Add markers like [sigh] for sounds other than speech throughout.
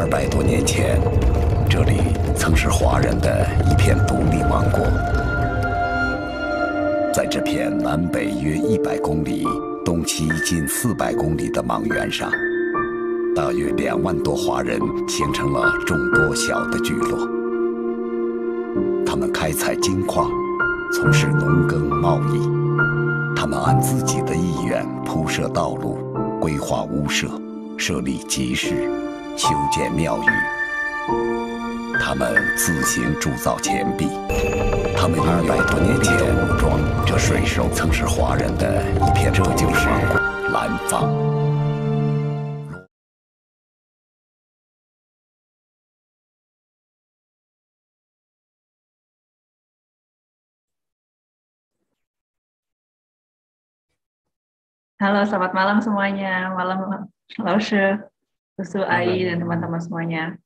二百多年前，这里曾是华人的一片独立王国。在这片南北约一百公里、东西近四百公里的莽原上，大约两万多华人形成了众多小的聚落。他们开采金矿，从事农耕贸易。他们按自己的意愿铺设道路、规划屋舍、设立集市、修建庙宇。他们自行铸造钱币。他们二百多年前，这水手曾是华人的一片，这就是蓝方。Halo, selamat malam semuanya. Malam Laushe, Susu Ai, dan teman-teman semuanya.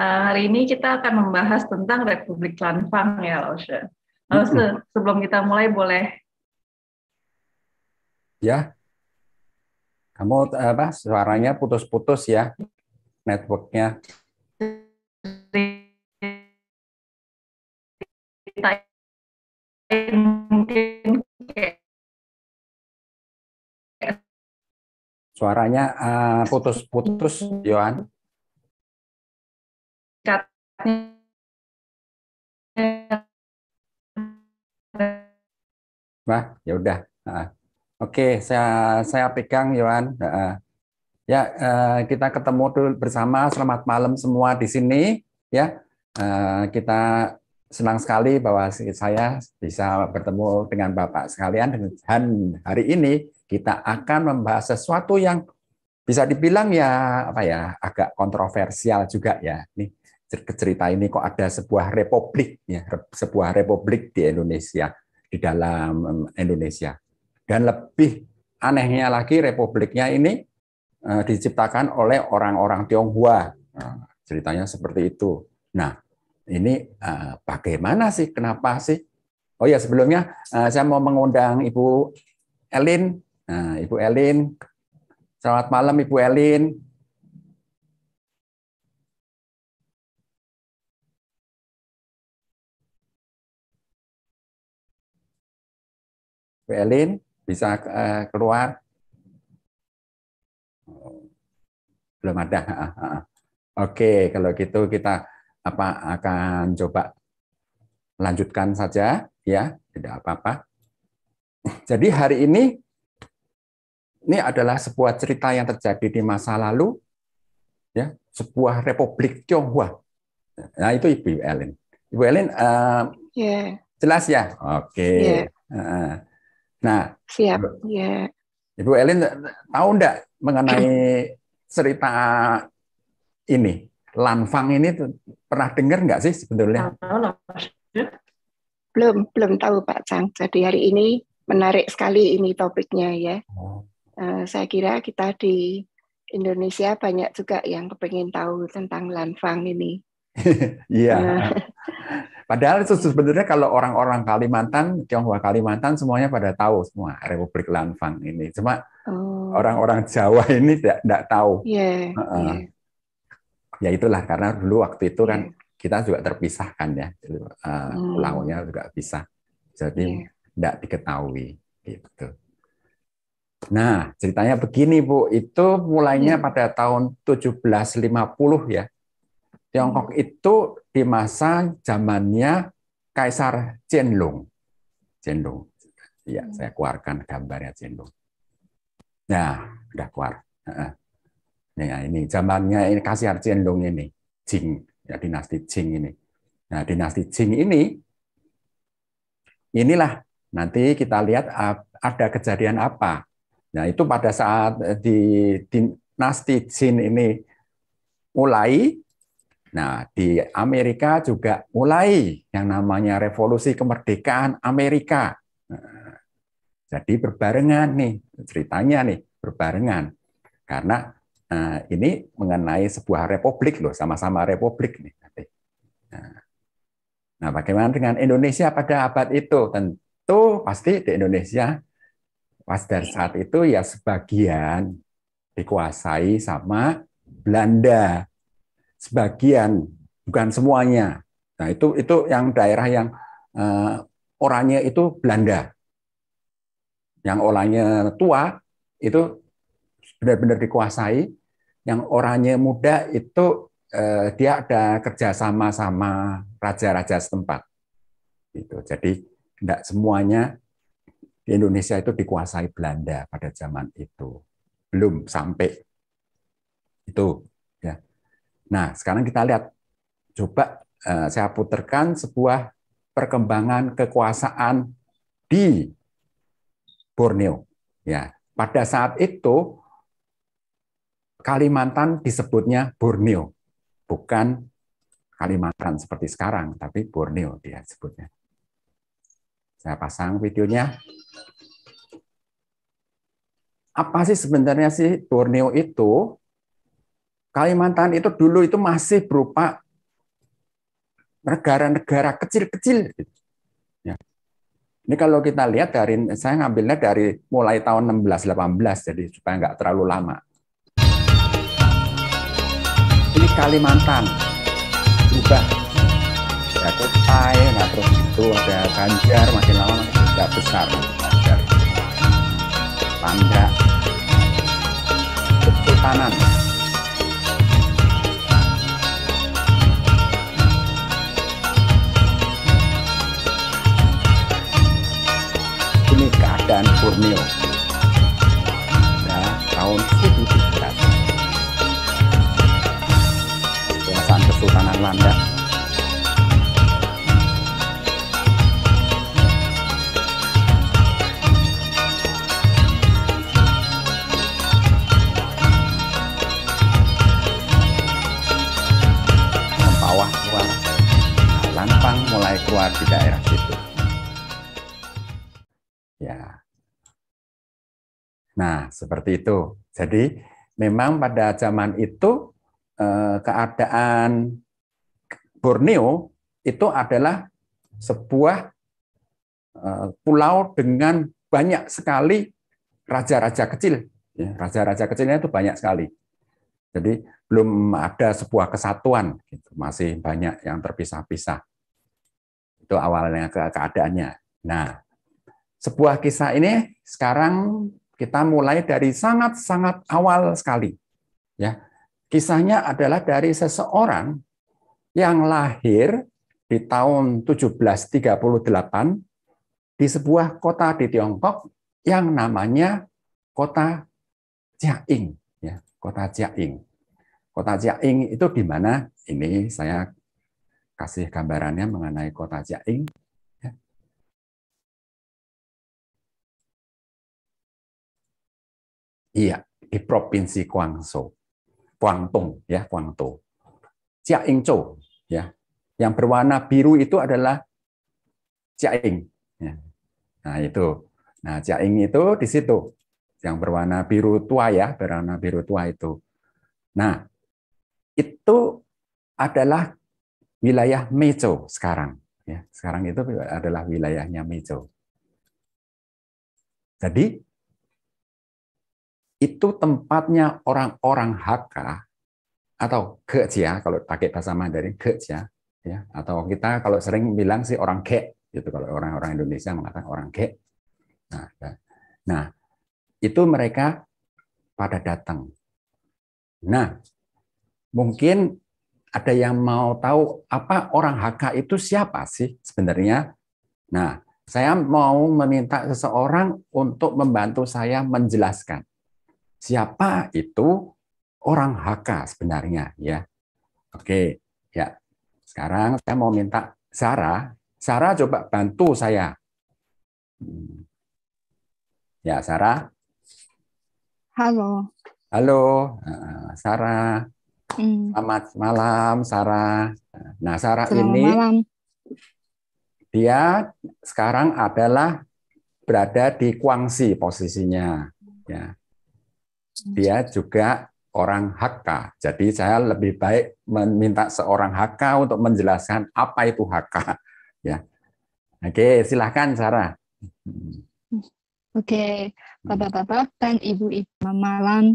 Uh, hari ini kita akan membahas tentang Republik Lanfang ya, Laushe. Laushe, sebelum kita mulai boleh? Ya, kamu apa? Suaranya putus-putus ya, networknya. mungkin Suaranya eh, putus-putus, uh, Yohan. Wah, ya udah. Oke, saya saya pegang, Yohan. Ya, eh, kita ketemu dulu bersama. Selamat malam semua di sini. Ya, eh, kita senang sekali bahwa saya bisa bertemu dengan Bapak sekalian dan hari ini kita akan membahas sesuatu yang bisa dibilang ya apa ya agak kontroversial juga ya. Nih cerita ini kok ada sebuah republik ya, sebuah republik di Indonesia di dalam Indonesia. Dan lebih anehnya lagi republiknya ini uh, diciptakan oleh orang-orang Tionghoa. Nah, ceritanya seperti itu. Nah, ini uh, bagaimana sih? Kenapa sih? Oh ya sebelumnya uh, saya mau mengundang Ibu Elin Nah, Ibu Elin, selamat malam Ibu Elin. Ibu Elin, bisa uh, keluar? Belum ada. Oke, kalau gitu kita apa akan coba lanjutkan saja ya, tidak apa-apa. Jadi hari ini ini adalah sebuah cerita yang terjadi di masa lalu, ya, sebuah republik Tionghoa. Nah itu Ibu Ellen. Ibu Ellen, uh, yeah. jelas ya? Oke. Okay. Yeah. Uh, nah, siap. Yeah. Ibu Ellen tahu enggak mengenai cerita ini? Lanfang ini pernah dengar nggak sih sebetulnya? Belum, belum tahu Pak Chang. Jadi hari ini menarik sekali ini topiknya ya. Oh. Eh, saya kira kita di Indonesia banyak juga yang kepengen tahu tentang Lanfang ini. [laughs] Iya. Eh. [laughs] Padahal itu sebenarnya kalau orang-orang Kalimantan, Tionghoa Kalimantan semuanya pada tahu semua Republik Lanfang ini. Cuma oh. orang-orang Jawa ini tidak, tidak tahu. Yeah, uh -uh. yeah. Ya itulah karena dulu waktu itu kan yeah. kita juga terpisahkan ya, uh, hmm. juga bisa, jadi yeah. tidak diketahui gitu. Nah, ceritanya begini, Bu. Itu mulainya hmm. pada tahun 1750 ya. Tiongkok hmm. itu di masa zamannya Kaisar Qianlong. Qianlong. Ya, hmm. saya keluarkan gambarnya Qianlong. Nah, udah keluar. Nah, ini zamannya ini Kaisar Qianlong ini, Qing, ya dinasti Qing ini. Nah, dinasti Qing ini inilah nanti kita lihat ada kejadian apa Nah, itu pada saat eh, di dinasti Qin ini mulai, nah di Amerika juga mulai yang namanya revolusi kemerdekaan Amerika. Nah, jadi berbarengan nih ceritanya nih berbarengan karena nah, ini mengenai sebuah republik loh sama-sama republik nih. Nah, nah, bagaimana dengan Indonesia pada abad itu? Tentu pasti di Indonesia Pas dari saat itu ya sebagian dikuasai sama Belanda. sebagian, bukan semuanya. Nah itu itu yang daerah yang uh, orangnya itu Belanda, yang orangnya tua itu benar-benar dikuasai, yang orangnya muda itu uh, dia ada kerjasama sama raja-raja setempat. Itu jadi tidak semuanya di Indonesia itu dikuasai Belanda pada zaman itu. Belum sampai itu ya. Nah sekarang kita lihat. Coba uh, saya putarkan sebuah perkembangan kekuasaan di Borneo ya. Pada saat itu Kalimantan disebutnya Borneo bukan Kalimantan seperti sekarang tapi Borneo dia sebutnya saya pasang videonya apa sih sebenarnya sih Borneo itu? Kalimantan itu dulu itu masih berupa negara-negara kecil-kecil. Ya. Ini kalau kita lihat dari saya ngambilnya dari mulai tahun 1618 jadi supaya nggak terlalu lama. Ini Kalimantan berubah ada Kutai, nah terus itu ada Banjar, makin lama makin besar. Panda, Kesultanan. Ini keadaan Borneo. Ya, tahun 1700. Kekuasaan Kesultanan Landa. Seperti itu. Jadi memang pada zaman itu eh, keadaan Borneo itu adalah sebuah eh, pulau dengan banyak sekali raja-raja kecil. Ya, raja-raja kecilnya itu banyak sekali. Jadi belum ada sebuah kesatuan, gitu. masih banyak yang terpisah-pisah. Itu awalnya ke keadaannya. Nah, sebuah kisah ini sekarang kita mulai dari sangat-sangat awal sekali. Ya, kisahnya adalah dari seseorang yang lahir di tahun 1738 di sebuah kota di Tiongkok yang namanya kota Jiaing ya kota Jiaing kota Jiaing itu di mana ini saya kasih gambarannya mengenai kota Jiaing. Iya, di provinsi Guangzhou, Guangdong, ya Guangdong. Jiaingzhou, ya, yang berwarna biru itu adalah Jiaing. Ya. Nah itu, nah Jiaing itu di situ, yang berwarna biru tua ya, berwarna biru tua itu. Nah itu adalah wilayah Mejo sekarang. Ya, sekarang itu adalah wilayahnya Mejo. Jadi itu tempatnya orang-orang Hakka atau Gejia kalau pakai bahasa Mandarin Gejia ya atau kita kalau sering bilang sih orang Ge itu kalau orang-orang Indonesia mengatakan orang Ge. Nah, ya. nah itu mereka pada datang. Nah, mungkin ada yang mau tahu apa orang HK itu siapa sih sebenarnya? Nah, saya mau meminta seseorang untuk membantu saya menjelaskan siapa itu orang HK sebenarnya ya. Oke, ya. Sekarang saya mau minta Sarah, Sarah coba bantu saya. Hmm. Ya, Sarah. Halo. Halo, Sarah. Hmm. Selamat malam, Sarah. Nah, Sarah Selamat ini malam. dia sekarang adalah berada di Kuangsi posisinya. Ya. Dia juga orang Hakka. Jadi saya lebih baik meminta seorang Hakka untuk menjelaskan apa itu Hakka. [laughs] Ya. Oke, silahkan Sarah. Oke, Bapak-bapak dan Ibu-ibu malam.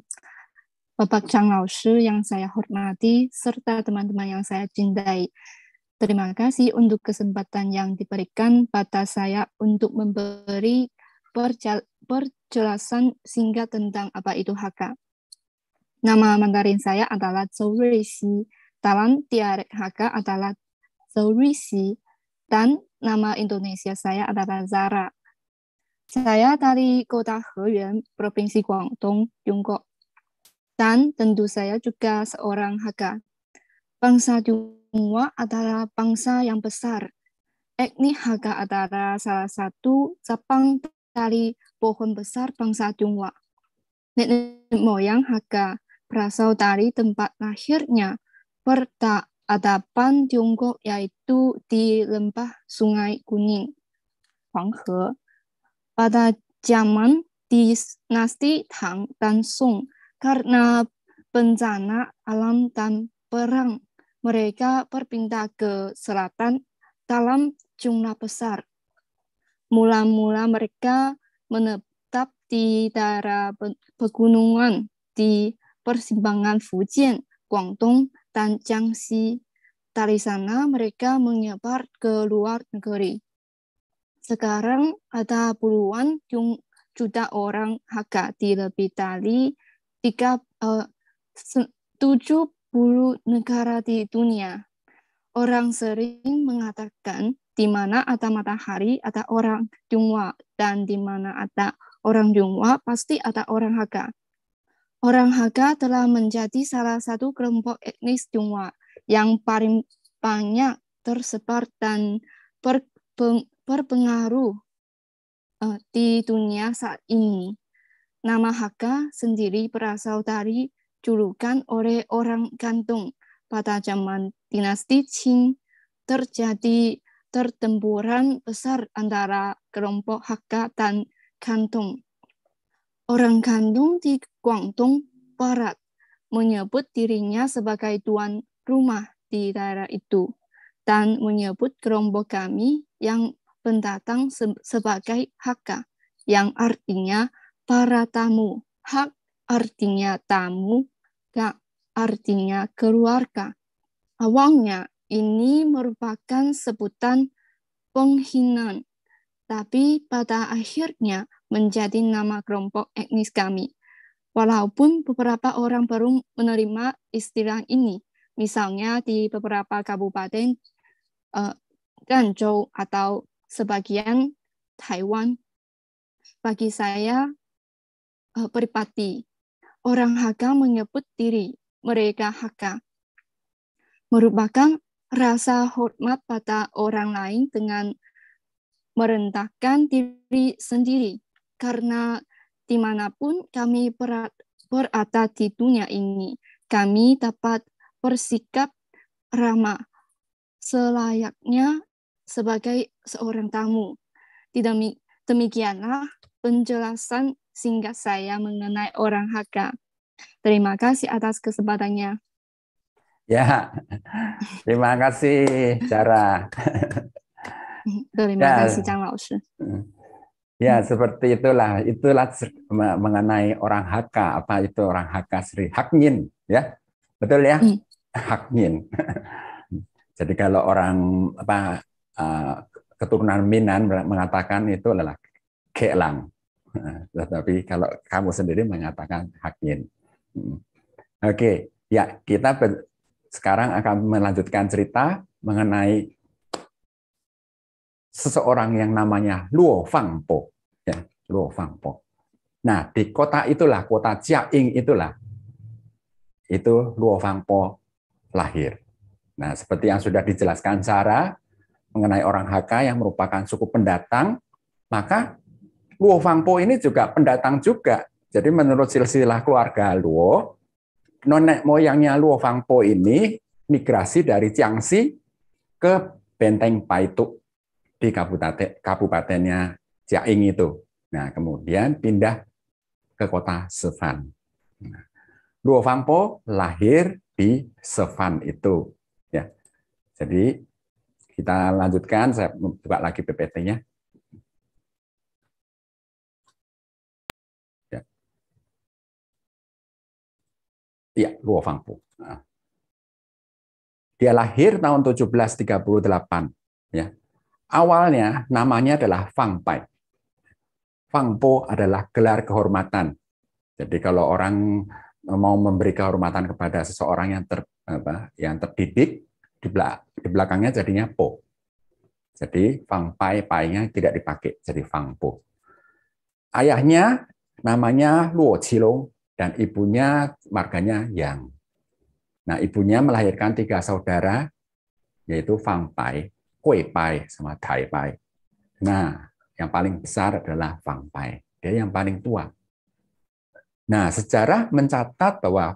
Bapak Chang yang saya hormati, serta teman-teman yang saya cintai. Terima kasih untuk kesempatan yang diberikan pada saya untuk memberi perjelasan singkat tentang apa itu Hakka. Nama Mandarin saya adalah Zhou Ruixi. Dalam dialek Hakka adalah Zhou Ruixi. Dan nama Indonesia saya adalah Zara. Saya dari kota Heyuan, Provinsi Guangdong, Tiongkok. Dan tentu saya juga seorang Hakka. Bangsa Tionghoa adalah bangsa yang besar. Etnik Hakka adalah salah satu cabang dari pohon besar bangsa Tionghoa. Nenek moyang Hakka berasal dari tempat lahirnya peradaban Tiongkok yaitu di lembah Sungai Kuning, Huanghe. Pada zaman dinasti Tang dan Song, karena bencana alam dan perang, mereka berpindah ke selatan dalam jumlah besar. Mula-mula mereka menetap di daerah pegunungan di persimpangan Fujian, Guangdong, dan Jiangxi. Dari sana mereka menyebar ke luar negeri. Sekarang ada puluhan juta orang Hakka di lebih dari tiga, uh, 70 negara di dunia. Orang sering mengatakan di mana ada matahari ada orang Tionghoa dan di mana ada orang Tionghoa pasti ada orang Hakka. Orang Hakka telah menjadi salah satu kelompok etnis Tionghoa yang paling banyak tersebar dan berpengaruh uh, di dunia saat ini. Nama Hakka sendiri berasal dari julukan oleh orang Kantung pada zaman dinasti Qing terjadi pertempuran besar antara kelompok Hakka dan Kantung. Orang Kantung di Guangdong Barat menyebut dirinya sebagai tuan rumah di daerah itu dan menyebut kelompok kami yang pendatang se sebagai Hakka yang artinya para tamu. Hak artinya tamu, gak artinya keluarga. Awalnya ini merupakan sebutan penghinaan, tapi pada akhirnya menjadi nama kelompok etnis kami. Walaupun beberapa orang baru menerima istilah ini, misalnya di beberapa kabupaten uh, Ganzhou atau sebagian Taiwan. Bagi saya uh, pribadi, orang Hakka menyebut diri mereka Hakka merupakan rasa hormat pada orang lain dengan merendahkan diri sendiri karena di mana pun kami berada di dunia ini, kami dapat bersikap ramah selayaknya sebagai seorang tamu. Demikianlah penjelasan singkat saya mengenai orang Hakka. Terima kasih atas kesempatannya. Ya, terima kasih Cara. Terima ya. kasih Chang Lao Ya, hmm. seperti itulah. Itulah mengenai orang Hakka. Apa itu orang Hakka Sri? Haknyin, ya. Betul ya? Hmm. Haknyin. Jadi kalau orang apa uh, keturunan Minan mengatakan itu adalah kelang. Tetapi kalau kamu sendiri mengatakan Haknyin. Oke, ya kita sekarang akan melanjutkan cerita mengenai seseorang yang namanya Luo Fangpo ya, Luo Fangpo. Nah, di kota itulah, kota Jiaing itulah, itu Luo Fangpo lahir. Nah, seperti yang sudah dijelaskan Sarah mengenai orang Hakka yang merupakan suku pendatang, maka Luo Fangpo ini juga pendatang juga. Jadi menurut silsilah keluarga Luo, nenek moyangnya Luo Fangpo ini migrasi dari Jiangxi ke Benteng Paitu di kabupaten kabupatennya Jiaing itu. Nah, kemudian pindah ke kota Sevan. Nah, Luo Fangpo lahir di Sevan itu. Ya. Jadi kita lanjutkan, saya buka lagi PPT-nya. Ya. Luo. Nah. Dia lahir tahun 1738. Ya. Awalnya namanya adalah Fang Pai. Fang Po adalah gelar kehormatan. Jadi kalau orang mau memberi kehormatan kepada seseorang yang ter, apa, yang terdidik, di belakangnya jadinya Po. Jadi Fang Pai, Pai-nya tidak dipakai, jadi Fang Po. Ayahnya namanya Luo Qilong dan ibunya marganya Yang. Nah, ibunya melahirkan tiga saudara, yaitu Fang Pai, Kui Pai, sama Tai Pai. Nah, yang paling besar adalah Fang Pai. Dia yang paling tua. Nah, sejarah mencatat bahwa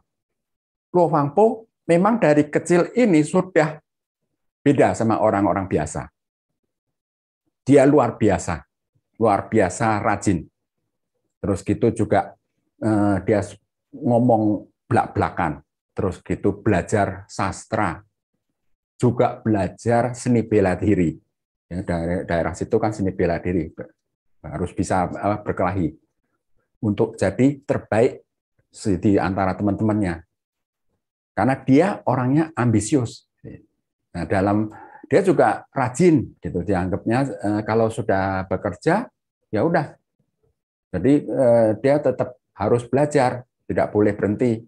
Luo Po memang dari kecil ini sudah beda sama orang-orang biasa. Dia luar biasa, luar biasa rajin. Terus gitu juga eh, dia ngomong belak-belakan. Terus gitu belajar sastra. Juga belajar seni bela diri. Ya, daerah, daerah situ kan seni bela diri. Harus bisa berkelahi. Untuk jadi terbaik di antara teman-temannya. Karena dia orangnya ambisius. Nah, dalam dia juga rajin gitu dianggapnya eh, kalau sudah bekerja ya udah jadi eh, dia tetap harus belajar tidak boleh berhenti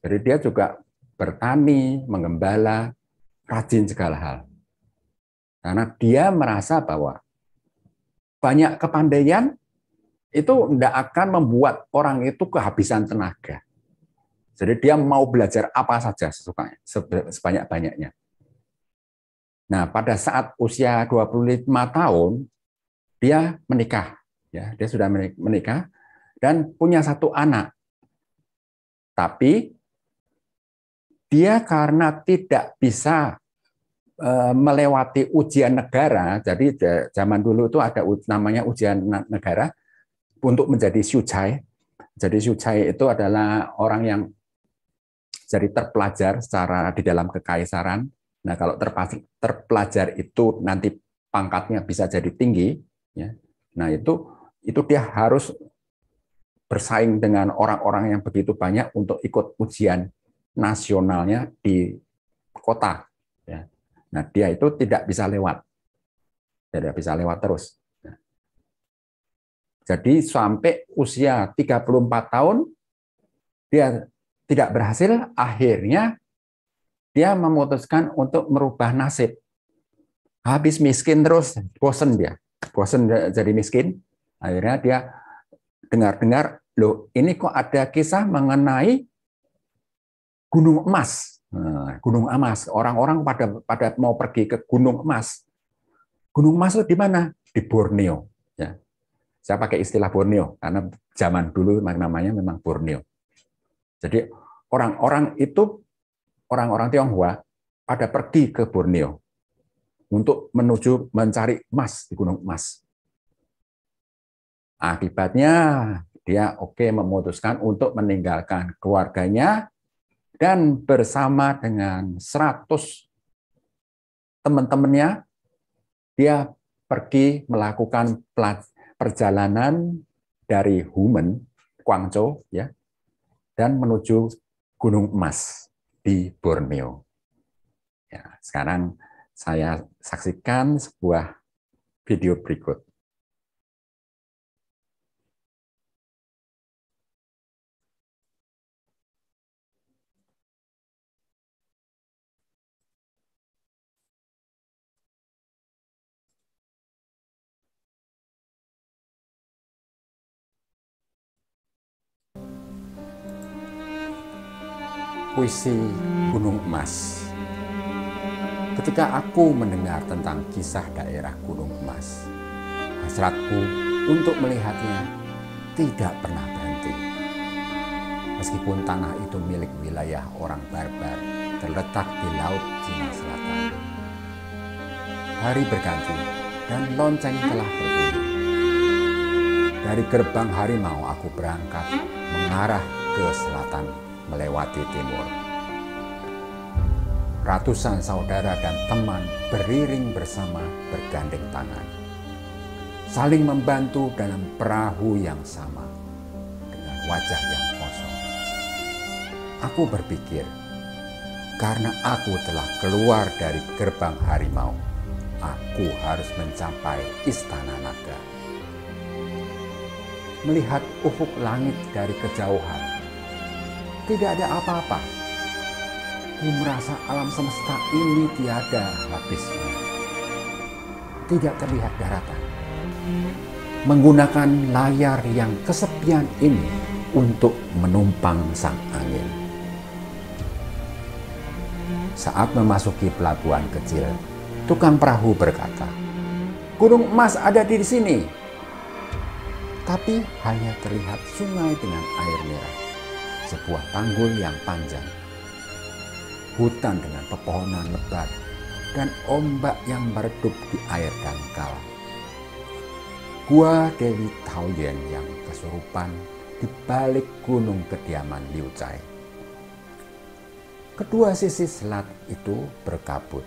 jadi dia juga bertani mengembala rajin segala hal karena dia merasa bahwa banyak kepandaian itu tidak akan membuat orang itu kehabisan tenaga. Jadi dia mau belajar apa saja sesukanya, sebanyak-banyaknya. Nah, pada saat usia 25 tahun, dia menikah. Ya, dia sudah menikah dan punya satu anak. Tapi dia karena tidak bisa eh, melewati ujian negara, jadi zaman dulu itu ada namanya ujian negara untuk menjadi syucai. Jadi syucai itu adalah orang yang jadi terpelajar secara di dalam kekaisaran Nah, kalau terpelajar itu nanti pangkatnya bisa jadi tinggi, ya. Nah, itu itu dia harus bersaing dengan orang-orang yang begitu banyak untuk ikut ujian nasionalnya di kota. Ya. Nah, dia itu tidak bisa lewat. Tidak bisa lewat terus. Ya. Jadi sampai usia 34 tahun dia tidak berhasil, akhirnya dia memutuskan untuk merubah nasib. Habis miskin terus, bosen dia. Bosen jadi miskin. Akhirnya dia dengar-dengar, loh ini kok ada kisah mengenai gunung emas. Nah, gunung emas. Orang-orang pada pada mau pergi ke gunung emas. Gunung emas itu di mana? Di Borneo. Ya. Saya pakai istilah Borneo karena zaman dulu namanya memang Borneo. Jadi orang-orang itu orang-orang Tionghoa pada pergi ke Borneo untuk menuju mencari emas di Gunung Emas. Akibatnya dia oke memutuskan untuk meninggalkan keluarganya dan bersama dengan 100 teman-temannya dia pergi melakukan perjalanan dari Humen, Guangzhou ya, dan menuju Gunung Emas di Borneo. Ya, sekarang saya saksikan sebuah video berikut. Puisi Gunung Emas. Ketika aku mendengar tentang kisah daerah Gunung Emas, hasratku untuk melihatnya tidak pernah berhenti. Meskipun tanah itu milik wilayah orang barbar terletak di Laut Cina Selatan. Hari berganti dan lonceng telah berbunyi. Dari gerbang harimau aku berangkat mengarah ke selatan melewati timur. Ratusan saudara dan teman beriring bersama bergandeng tangan. Saling membantu dalam perahu yang sama dengan wajah yang kosong. Aku berpikir, karena aku telah keluar dari gerbang harimau, aku harus mencapai istana naga. Melihat ufuk langit dari kejauhan, tidak ada apa-apa. Ku merasa alam semesta ini tiada habisnya. Tidak terlihat daratan. Menggunakan layar yang kesepian ini untuk menumpang sang angin. Saat memasuki pelabuhan kecil, tukang perahu berkata, Gunung emas ada di sini. Tapi hanya terlihat sungai dengan air merah. Sebuah tanggul yang panjang. Hutan dengan pepohonan lebat dan ombak yang meredup di air dangkal. Gua Dewi Taoyuan yang kesurupan di balik gunung kediaman Liu Cai. Kedua sisi selat itu berkabut.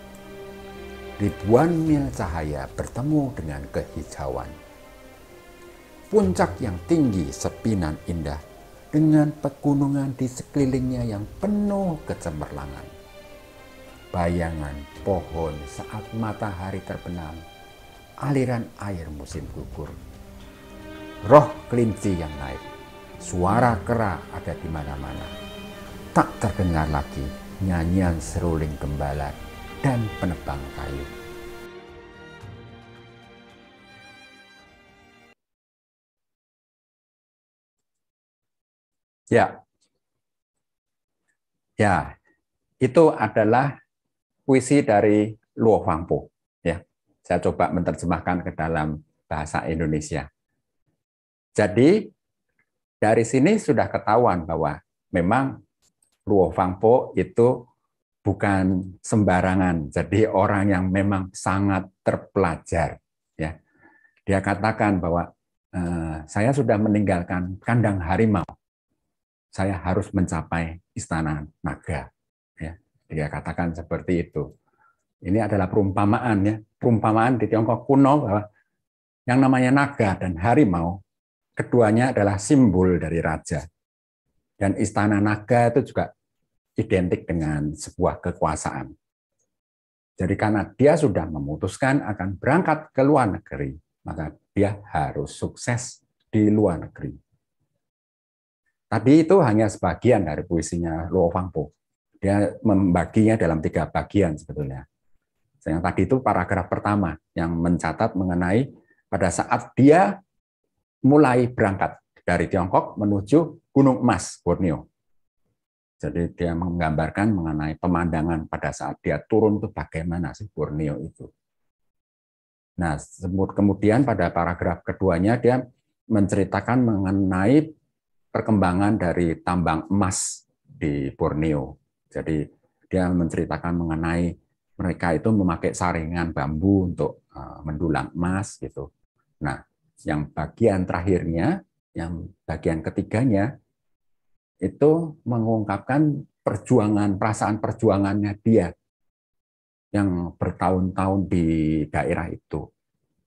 Ribuan mil cahaya bertemu dengan kehijauan. Puncak yang tinggi sepinan indah dengan pegunungan di sekelilingnya yang penuh kecemerlangan. Bayangan pohon saat matahari terbenam, aliran air musim gugur. Roh kelinci yang naik, suara kera ada di mana-mana. Tak terdengar lagi nyanyian seruling gembala dan penebang kayu. Ya, ya, itu adalah puisi dari Luo Fangpo. Ya, saya coba menerjemahkan ke dalam bahasa Indonesia. Jadi dari sini sudah ketahuan bahwa memang Luo Fangpo itu bukan sembarangan. Jadi orang yang memang sangat terpelajar. Ya, dia katakan bahwa e, saya sudah meninggalkan kandang harimau. Saya harus mencapai istana naga. Ya, dia katakan seperti itu. Ini adalah perumpamaan ya, perumpamaan di Tiongkok kuno bahwa yang namanya naga dan harimau keduanya adalah simbol dari raja. Dan istana naga itu juga identik dengan sebuah kekuasaan. Jadi karena dia sudah memutuskan akan berangkat ke luar negeri, maka dia harus sukses di luar negeri. Tadi itu hanya sebagian dari puisinya Luo Fangpo. Dia membaginya dalam tiga bagian sebetulnya. Yang tadi itu paragraf pertama yang mencatat mengenai pada saat dia mulai berangkat dari Tiongkok menuju Gunung Emas, Borneo. Jadi dia menggambarkan mengenai pemandangan pada saat dia turun itu bagaimana sih Borneo itu. Nah, kemudian pada paragraf keduanya dia menceritakan mengenai perkembangan dari tambang emas di Borneo. Jadi dia menceritakan mengenai mereka itu memakai saringan bambu untuk eh, mendulang emas gitu. Nah, yang bagian terakhirnya, yang bagian ketiganya itu mengungkapkan perjuangan perasaan perjuangannya dia yang bertahun-tahun di daerah itu.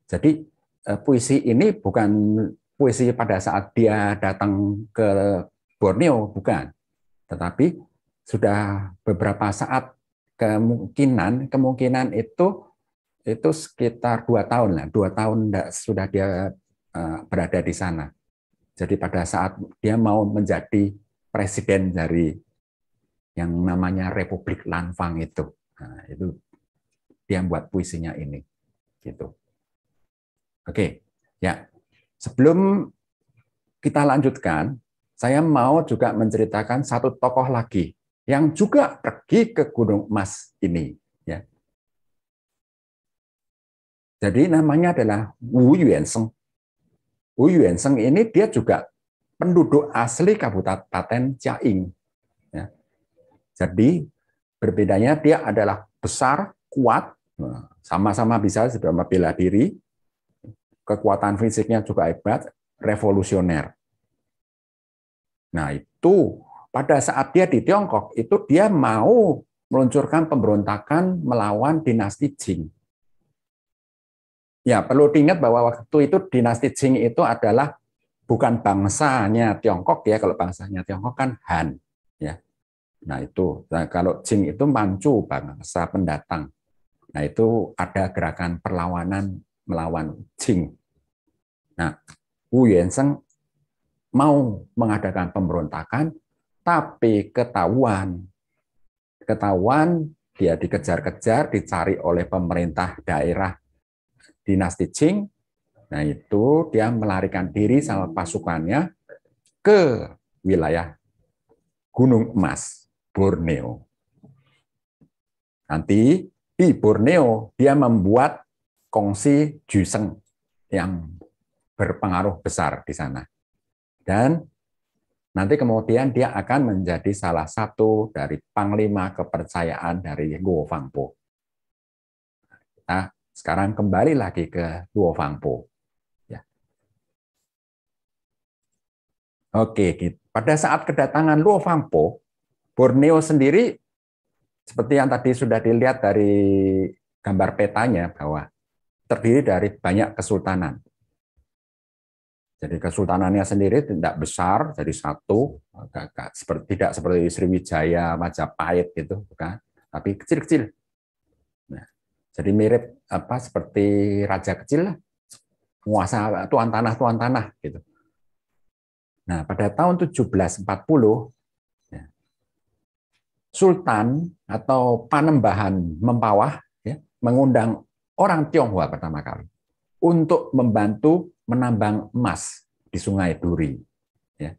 Jadi eh, puisi ini bukan puisi pada saat dia datang ke Borneo, bukan. Tetapi sudah beberapa saat kemungkinan kemungkinan itu itu sekitar dua tahun lah, dua tahun sudah dia eh, berada di sana. Jadi pada saat dia mau menjadi presiden dari yang namanya Republik Lanfang itu. Nah, itu dia buat puisinya ini. Gitu. Oke, ya. Sebelum kita lanjutkan, saya mau juga menceritakan satu tokoh lagi yang juga pergi ke Gunung Emas ini. Ya. Jadi namanya adalah Wu Yuanseng. Wu Yuanseng ini dia juga penduduk asli Kabupaten Caing. Ya. Jadi berbedanya dia adalah besar, kuat, sama-sama bisa sebenarnya bela diri, kekuatan fisiknya juga hebat, revolusioner. Nah itu pada saat dia di Tiongkok itu dia mau meluncurkan pemberontakan melawan dinasti Qing. Ya perlu diingat bahwa waktu itu dinasti Qing itu adalah bukan bangsanya Tiongkok ya kalau bangsanya Tiongkok kan Han ya Nah itu, nah, kalau Jing itu mancu bangsa pendatang. Nah itu ada gerakan perlawanan melawan Jing. Nah, Wu Yuansheng mau mengadakan pemberontakan, tapi ketahuan, ketahuan dia dikejar-kejar, dicari oleh pemerintah daerah dinasti Qing. Nah itu dia melarikan diri sama pasukannya ke wilayah Gunung Emas. Borneo. Nanti di Borneo dia membuat kongsi Juseng yang berpengaruh besar di sana. Dan nanti kemudian dia akan menjadi salah satu dari panglima kepercayaan dari Luo Fangpo. Nah, sekarang kembali lagi ke Luo Fangpo. Ya. Oke, pada saat kedatangan Luo Fangpo, Borneo sendiri seperti yang tadi sudah dilihat dari gambar petanya bahwa terdiri dari banyak kesultanan. Jadi kesultanannya sendiri tidak besar, jadi satu, seperti tidak seperti Sriwijaya, Majapahit gitu, bukan, tapi kecil-kecil. Nah, jadi mirip apa seperti raja kecil lah, penguasa tuan tanah tuan tanah gitu. Nah, pada tahun 1740 Sultan atau Panembahan Mempawah ya, mengundang orang Tionghoa pertama kali untuk membantu menambang emas di Sungai Duri. Ya.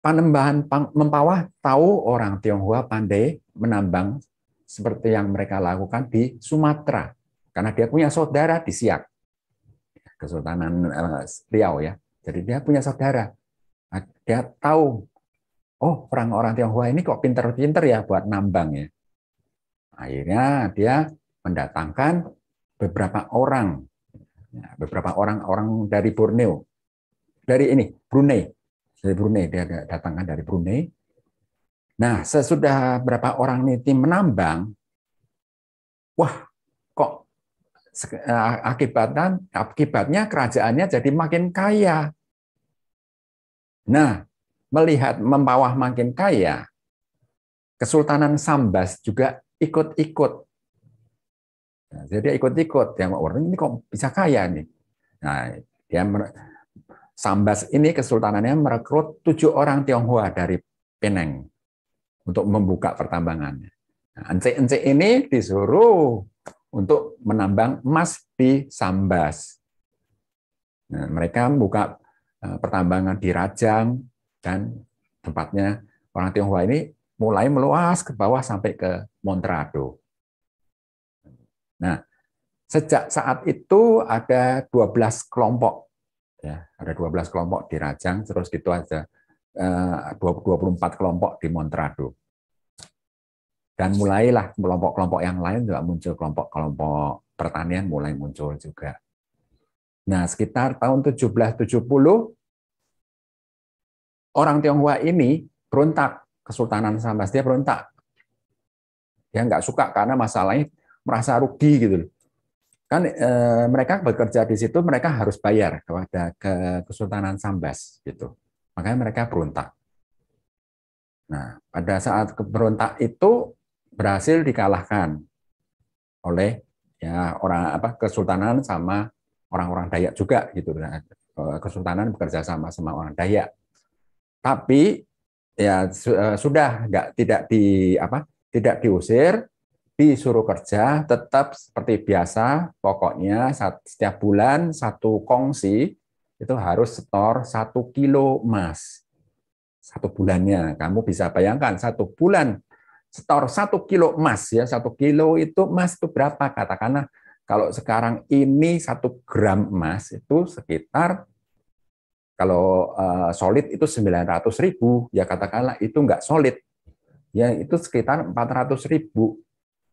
Panembahan Mempawah tahu orang Tionghoa pandai menambang seperti yang mereka lakukan di Sumatera, karena dia punya saudara di Siak, Kesultanan eh, Riau ya. Jadi dia punya saudara. Nah, dia tahu oh orang-orang Tionghoa ini kok pinter-pinter ya buat nambang ya. Akhirnya dia mendatangkan beberapa orang, ya, beberapa orang-orang dari Borneo, dari ini Brunei, dari Brunei dia datangkan dari Brunei. Nah sesudah berapa orang ini tim menambang, wah kok eh, akibatnya akibatnya kerajaannya jadi makin kaya. Nah melihat mempawah makin kaya, Kesultanan Sambas juga ikut-ikut. Nah, jadi ikut-ikut ya orang ini kok bisa kaya nih. Nah, dia Sambas ini kesultanannya merekrut tujuh orang Tionghoa dari Penang untuk membuka pertambangannya. Nah, ence-ence ini disuruh untuk menambang emas di Sambas. Nah, mereka membuka eh, pertambangan di Rajang, dan tempatnya orang Tionghoa ini mulai meluas ke bawah sampai ke Montrado. Nah, sejak saat itu ada 12 kelompok ya, ada 12 kelompok di Rajang, terus gitu ada 24 eh, kelompok di Montrado. Dan mulailah kelompok-kelompok yang lain juga muncul kelompok-kelompok pertanian mulai muncul juga. Nah, sekitar tahun 1770 orang Tionghoa ini berontak, Kesultanan Sambas dia berontak. Dia nggak suka karena masalahnya merasa rugi gitu Kan e, mereka bekerja di situ mereka harus bayar kepada ke Kesultanan Sambas gitu. Makanya mereka berontak. Nah, pada saat berontak itu berhasil dikalahkan oleh ya orang apa Kesultanan sama orang-orang Dayak juga gitu. Nah, Kesultanan bekerja sama sama orang Dayak tapi ya eh, sudah nggak tidak di apa tidak diusir disuruh kerja tetap seperti biasa pokoknya setiap bulan satu kongsi itu harus setor satu kilo emas satu bulannya kamu bisa bayangkan satu bulan setor satu kilo emas ya satu kilo itu emas itu berapa katakanlah kalau sekarang ini satu gram emas itu sekitar kalau uh, solid itu 900 ribu, ya katakanlah itu enggak solid. Ya itu sekitar 400 ribu.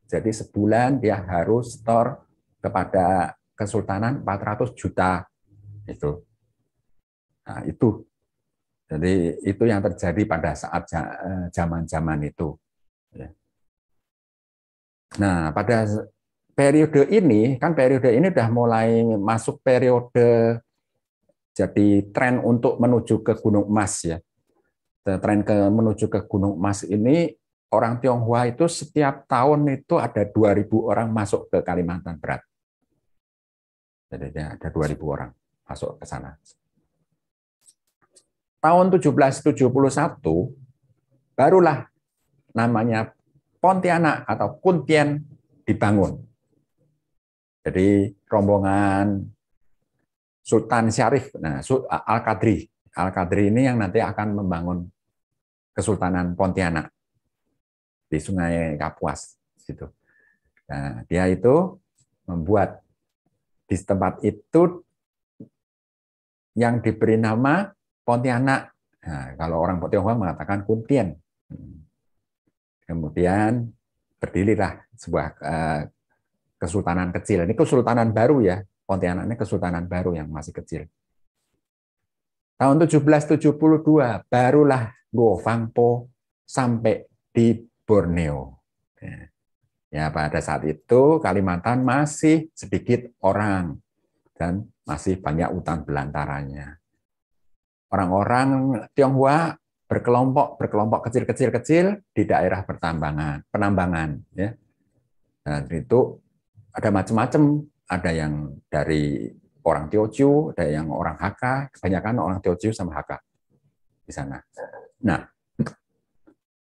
Jadi sebulan dia harus store kepada Kesultanan 400 juta. Itu. Nah, itu. Jadi itu yang terjadi pada saat eh, zaman-zaman itu. Ya. Nah, pada periode ini, kan periode ini sudah mulai masuk periode jadi tren untuk menuju ke Gunung Emas ya. tren ke menuju ke Gunung Emas ini orang Tionghoa itu setiap tahun itu ada 2000 orang masuk ke Kalimantan Barat. Jadi ada 2000 orang masuk ke sana. Tahun 1771 barulah namanya Pontianak atau Kuntien dibangun. Jadi rombongan Sultan Syarif, nah Al-Qadri, Al-Qadri ini yang nanti akan membangun Kesultanan Pontianak di Sungai Kapuas situ. Nah, dia itu membuat di tempat itu yang diberi nama Pontianak. Nah, kalau orang Tionghoa mengatakan Kuntien. Kemudian berdirilah sebuah eh, kesultanan kecil. Ini kesultanan baru ya. Pontianak ini kesultanan baru yang masih kecil. Tahun 1772 barulah Luo sampai di Borneo. Ya. pada saat itu Kalimantan masih sedikit orang dan masih banyak hutan belantaranya. Orang-orang Tionghoa berkelompok berkelompok kecil-kecil kecil di daerah pertambangan, penambangan ya. Dan itu ada macam-macam, ada yang dari orang Teochew, ada yang orang Hakka, kebanyakan orang Teochew sama Hakka di sana. Nah,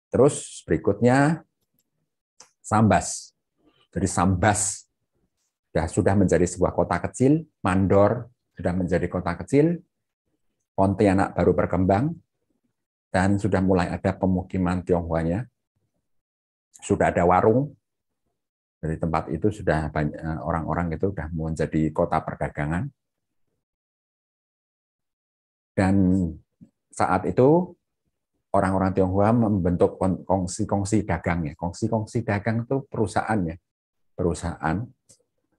terus berikutnya Sambas. Jadi Sambas sudah sudah menjadi sebuah kota kecil, Mandor sudah menjadi kota kecil, Pontianak baru berkembang, dan sudah mulai ada pemukiman Tionghoanya. Sudah ada warung, dari tempat itu sudah banyak eh, orang-orang itu sudah menjadi kota perdagangan. Dan saat itu orang-orang Tionghoa membentuk kongsi-kongsi dagang ya. Kongsi-kongsi dagang itu perusahaan ya. Perusahaan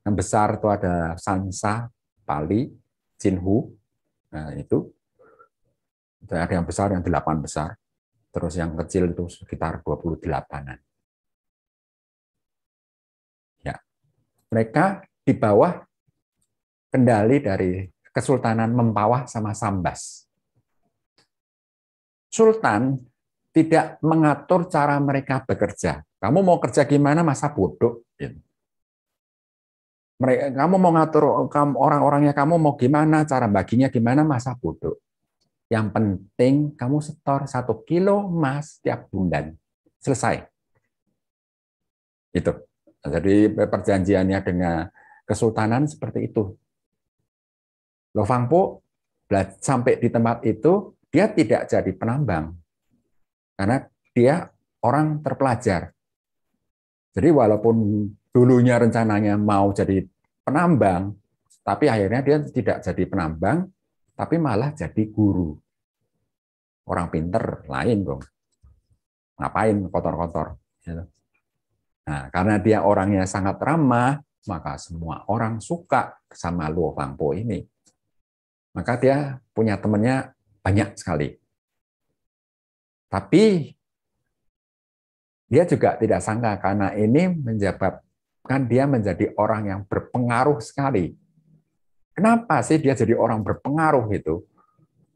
yang besar itu ada Sansa, Pali, Jinhu. Nah, itu ada yang besar yang delapan besar. Terus yang kecil itu sekitar 28-an. mereka di bawah kendali dari Kesultanan Mempawah sama Sambas. Sultan tidak mengatur cara mereka bekerja. Kamu mau kerja gimana masa bodoh? Gitu. Mereka, kamu mau ngatur orang-orangnya kamu mau gimana, cara baginya gimana, masa bodoh. Yang penting kamu setor satu kilo emas tiap bulan. Selesai. Itu. Jadi perjanjiannya dengan kesultanan seperti itu. Lo Fangpo sampai di tempat itu dia tidak jadi penambang karena dia orang terpelajar. Jadi walaupun dulunya rencananya mau jadi penambang, tapi akhirnya dia tidak jadi penambang, tapi malah jadi guru. Orang pinter lain dong. Ngapain kotor-kotor? Gitu. Nah, karena dia orangnya sangat ramah, maka semua orang suka sama Luo Fangpo ini. Maka dia punya temannya banyak sekali. Tapi dia juga tidak sangka karena ini menyebabkan dia menjadi orang yang berpengaruh sekali. Kenapa sih dia jadi orang berpengaruh itu?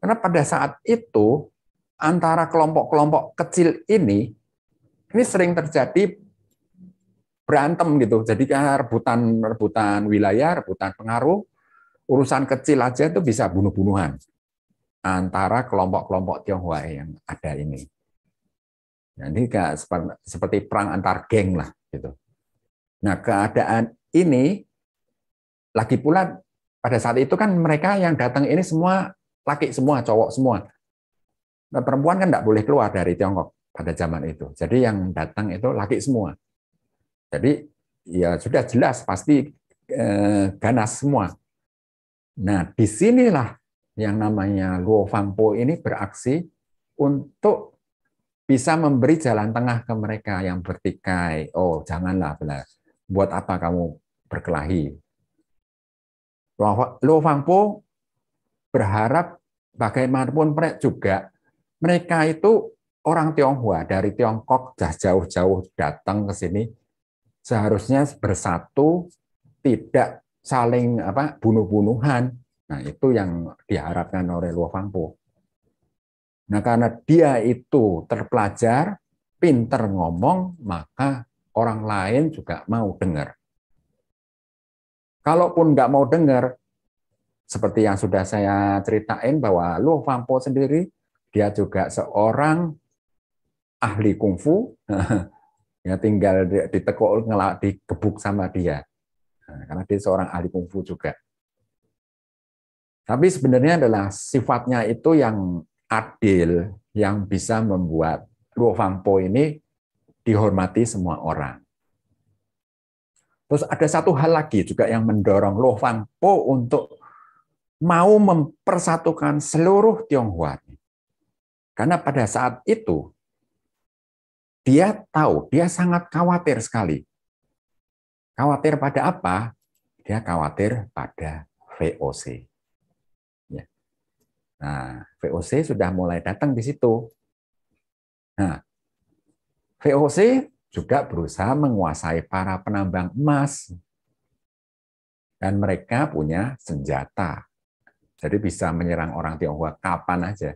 Karena pada saat itu antara kelompok-kelompok kecil ini ini sering terjadi berantem gitu. Jadi rebutan rebutan wilayah, rebutan pengaruh, urusan kecil aja itu bisa bunuh-bunuhan antara kelompok-kelompok Tionghoa yang ada ini. Jadi seperti perang antar geng lah gitu. Nah keadaan ini lagi pula pada saat itu kan mereka yang datang ini semua laki semua, cowok semua. Nah, perempuan kan tidak boleh keluar dari Tiongkok pada zaman itu. Jadi yang datang itu laki semua. Jadi ya sudah jelas pasti eh, ganas semua. Nah, di sinilah yang namanya Luo Fangpo ini beraksi untuk bisa memberi jalan tengah ke mereka yang bertikai. Oh, janganlah, belah. buat apa kamu berkelahi? Luo Fangpo berharap bagaimanapun mereka juga mereka itu orang Tionghoa dari Tiongkok jauh-jauh datang ke sini seharusnya bersatu, tidak saling apa bunuh-bunuhan. Nah, itu yang diharapkan oleh Luo Fangpo. Nah, karena dia itu terpelajar, pinter ngomong, maka orang lain juga mau dengar. Kalaupun nggak mau dengar, seperti yang sudah saya ceritain bahwa Luo Fangpo sendiri, dia juga seorang ahli kungfu, [laughs] ya tinggal ditekuk digebuk sama dia, nah, karena dia seorang ahli kungfu juga. Tapi sebenarnya adalah sifatnya itu yang adil, yang bisa membuat Luo Fangpo ini dihormati semua orang. Terus ada satu hal lagi juga yang mendorong Lo Fan Po untuk mau mempersatukan seluruh Tionghoa. Karena pada saat itu dia tahu, dia sangat khawatir sekali. Khawatir pada apa? Dia khawatir pada VOC. Nah, VOC sudah mulai datang di situ. Nah, VOC juga berusaha menguasai para penambang emas. Dan mereka punya senjata. Jadi bisa menyerang orang Tionghoa kapan aja.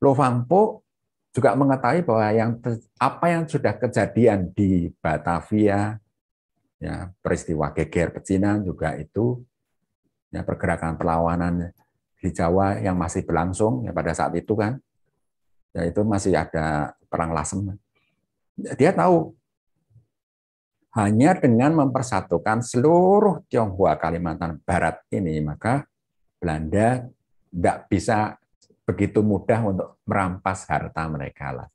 Lo Fangpo juga mengetahui bahwa yang apa yang sudah kejadian di Batavia, ya peristiwa geger pecinan juga itu, ya pergerakan perlawanan di Jawa yang masih berlangsung ya pada saat itu kan, ya itu masih ada perang lasem dia tahu hanya dengan mempersatukan seluruh Tionghoa Kalimantan Barat ini, maka Belanda tidak bisa begitu mudah untuk merampas harta mereka lah.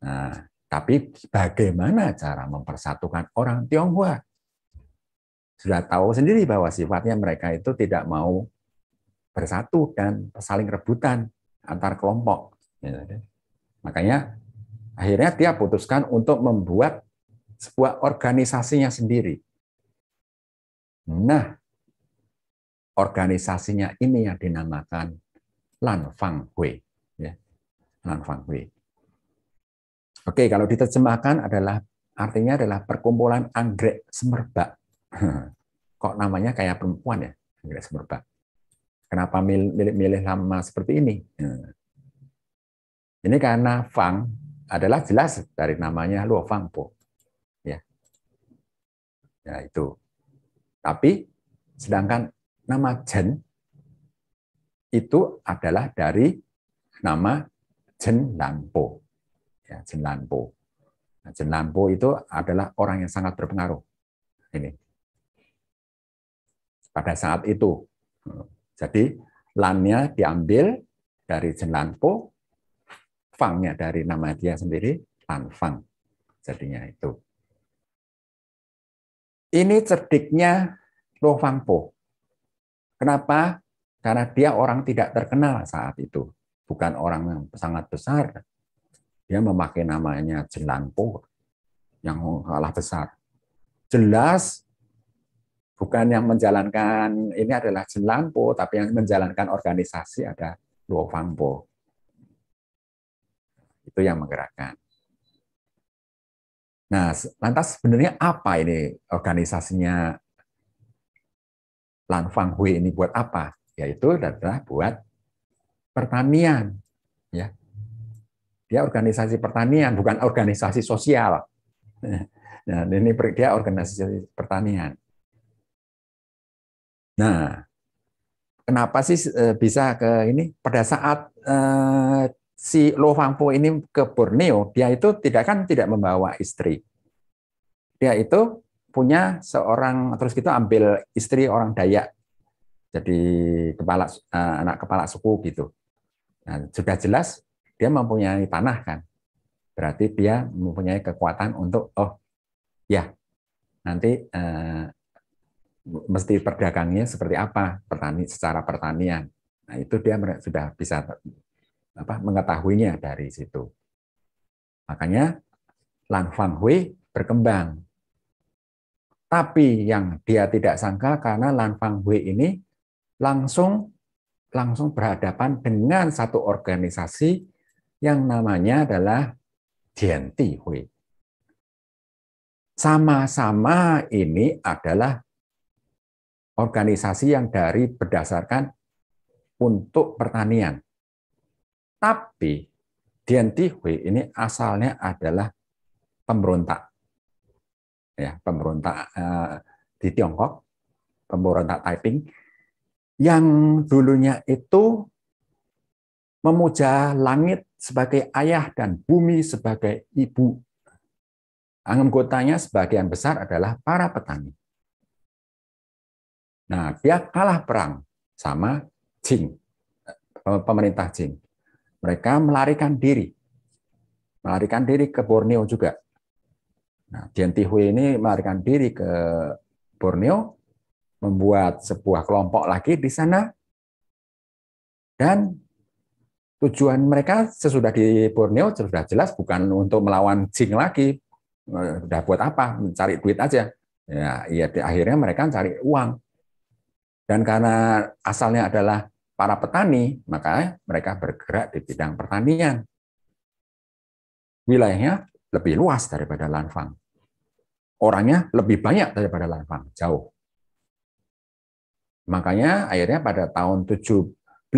Nah, tapi bagaimana cara mempersatukan orang Tionghoa? Sudah tahu sendiri bahwa sifatnya mereka itu tidak mau bersatu dan saling rebutan antar kelompok. Makanya Akhirnya dia putuskan untuk membuat sebuah organisasinya sendiri. Nah, organisasinya ini yang dinamakan Lan Fang Hui. Ya. Lan Fang Hui. Oke, kalau diterjemahkan adalah artinya adalah perkumpulan anggrek semerbak. [laughs] Kok namanya kayak perempuan ya, anggrek semerbak. Kenapa milih-milih nama seperti ini? Nah. Ini karena Fang adalah jelas dari namanya Luo Fangpo. Ya. Ya itu. Tapi sedangkan nama Chen itu adalah dari nama Chen Lanpo. Ya, Chen Lanpo. Nah, Chen Lanpo itu adalah orang yang sangat berpengaruh. Ini. Pada saat itu. Jadi lannya diambil dari Chen Lanpo, Fangnya dari nama dia sendiri, Lan Fang. Jadinya itu. Ini cerdiknya Lo Fang Po. Kenapa? Karena dia orang tidak terkenal saat itu. Bukan orang yang sangat besar. Dia memakai namanya Jelan Po yang kalah besar. Jelas bukan yang menjalankan ini adalah Po, tapi yang menjalankan organisasi ada Luo Fang Po. Itu yang menggerakkan. Nah, lantas sebenarnya apa ini organisasinya Lan Fang Hui ini buat apa? Yaitu adalah buat pertanian. Ya. Dia organisasi pertanian, bukan organisasi sosial. [laughs] Nah, ini dia organisasi pertanian. Nah, kenapa sih eh, bisa ke ini? Pada saat eh, si Lo Fangpo ini ke Borneo, dia itu tidak kan tidak membawa istri. Dia itu punya seorang terus kita ambil istri orang Dayak jadi kepala eh, anak kepala suku gitu. Nah, sudah jelas dia mempunyai tanah kan. Berarti dia mempunyai kekuatan untuk oh ya nanti eh, mesti perdagangnya seperti apa petani secara pertanian. Nah, itu dia sudah bisa apa mengetahuinya dari situ. Makanya Lan Fang Hui berkembang. Tapi yang dia tidak sangka karena Lan Fang Hui ini langsung langsung berhadapan dengan satu organisasi yang namanya adalah Jianti Hui. Sama-sama ini adalah organisasi yang dari berdasarkan untuk pertanian. Tapi Dian Tihui ini asalnya adalah pemberontak. Ya, pemberontak uh, di Tiongkok, pemberontak Taiping yang dulunya itu memuja langit sebagai ayah dan bumi sebagai ibu. Anggotanya sebagian besar adalah para petani. Nah, dia kalah perang sama Qing, eh, pemerintah Qing. Mereka melarikan diri. Melarikan diri ke Borneo juga. Nah, Dien Tihui ini melarikan diri ke Borneo, membuat sebuah kelompok lagi di sana, dan tujuan mereka sesudah di Borneo sudah jelas bukan untuk melawan Qing lagi. Sudah buat apa? Mencari duit aja. Ya, ya akhirnya mereka cari uang. Dan karena asalnya adalah para petani, maka mereka bergerak di bidang pertanian. Wilayahnya lebih luas daripada Lanfang. Orangnya lebih banyak daripada Lanfang, jauh. Makanya akhirnya pada tahun 1774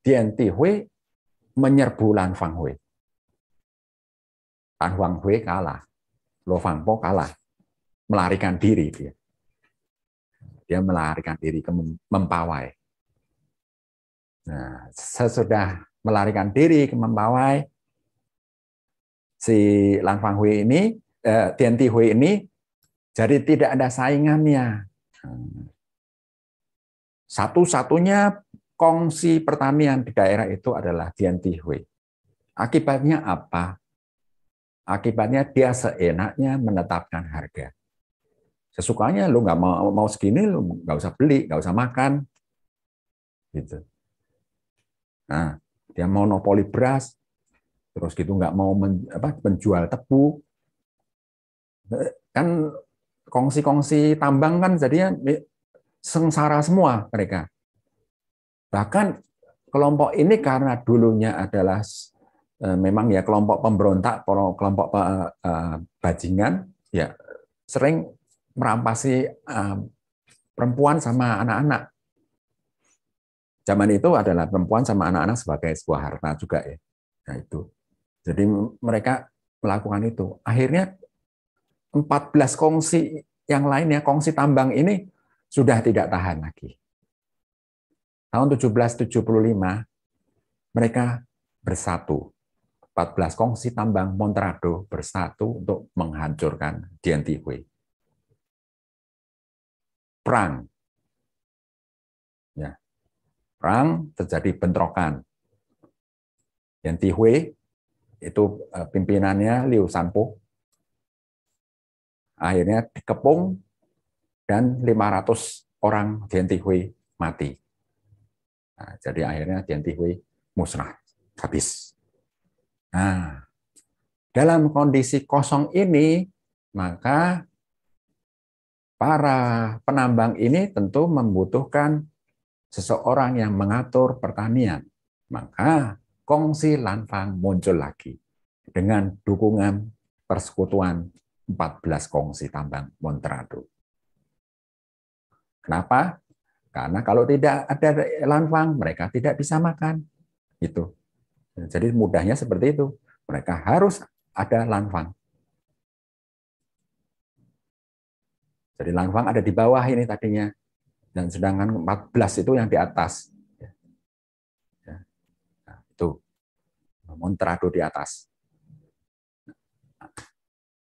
Dien Hui menyerbu Lanfang Hui. Lan Hui kalah. Lo Fang Po kalah. Melarikan diri dia dia melarikan diri ke Mempawai. Nah, sesudah melarikan diri ke Mempawai, si Lan Fang Hui ini, eh, Tian Ti Hui ini, jadi tidak ada saingannya. Satu-satunya kongsi pertanian di daerah itu adalah Tian Ti Hui. Akibatnya apa? Akibatnya dia seenaknya menetapkan harga sesukanya lu nggak mau mau segini lu nggak usah beli nggak usah makan. Gitu. Nah dia monopoli beras terus gitu nggak mau men, apa, menjual tebu. Kan kongsi-kongsi tambang kan jadinya sengsara semua mereka. Bahkan kelompok ini karena dulunya adalah eh, memang ya kelompok pemberontak kelompok eh, bajingan ya sering merampasi perempuan sama anak-anak. Zaman itu adalah perempuan sama anak-anak sebagai sebuah harta juga ya. Nah itu. Jadi mereka melakukan itu. Akhirnya 14 kongsi yang lainnya, kongsi tambang ini sudah tidak tahan lagi. Tahun 1775 mereka bersatu. 14 kongsi tambang Montrado bersatu untuk menghancurkan Dien Hui perang. Ya. Perang terjadi bentrokan. Yang Tihui itu eh, pimpinannya Liu Sanpo. Akhirnya dikepung dan 500 orang Dian Tihui mati. Nah, jadi akhirnya Dian Tihui musnah, habis. Nah, dalam kondisi kosong ini, maka para penambang ini tentu membutuhkan seseorang yang mengatur pertanian. Maka kongsi Lanfang muncul lagi dengan dukungan persekutuan 14 kongsi tambang Montrado. Kenapa? Karena kalau tidak ada Lanfang, mereka tidak bisa makan. Itu. Jadi mudahnya seperti itu. Mereka harus ada Lanfang. Jadi Langfang ada di bawah ini tadinya. Dan sedangkan 14 itu yang di atas. Ya. Ya. Nah, itu. Montrado di atas.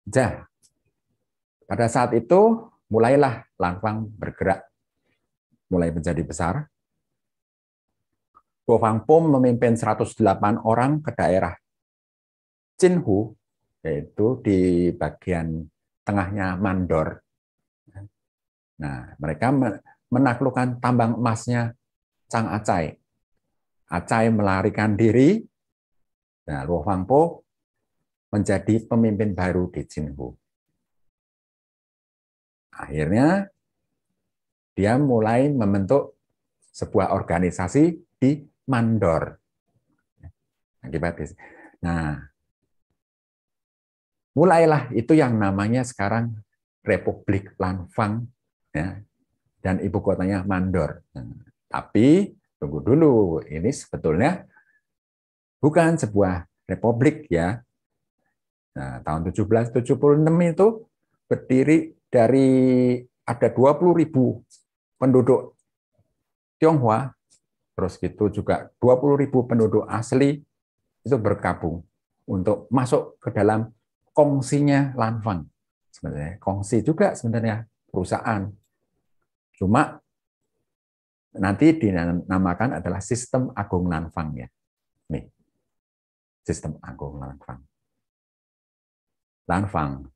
Ja. Pada saat itu mulailah Langfang bergerak. Mulai menjadi besar. Guo Fangpom memimpin 108 orang ke daerah Jinhu, yaitu di bagian tengahnya Mandor, Nah, mereka menaklukkan tambang emasnya Chang Acai. Acai melarikan diri, nah, Luo Fangpo menjadi pemimpin baru di Jinhu. Akhirnya, dia mulai membentuk sebuah organisasi di Mandor. Akibat Nah, mulailah itu yang namanya sekarang Republik Lanfang ya, dan ibu kotanya Mandor. Nah, Tapi tunggu dulu, ini sebetulnya bukan sebuah republik ya. Nah, tahun 1776 itu berdiri dari ada 20 ribu penduduk Tionghoa, terus gitu juga 20 ribu penduduk asli itu bergabung untuk masuk ke dalam kongsinya Lanfang. Sebenarnya kongsi juga sebenarnya perusahaan. Cuma nanti dinamakan adalah sistem agung Lanfang ya. Nih. Sistem agung Lanfang. Lanfang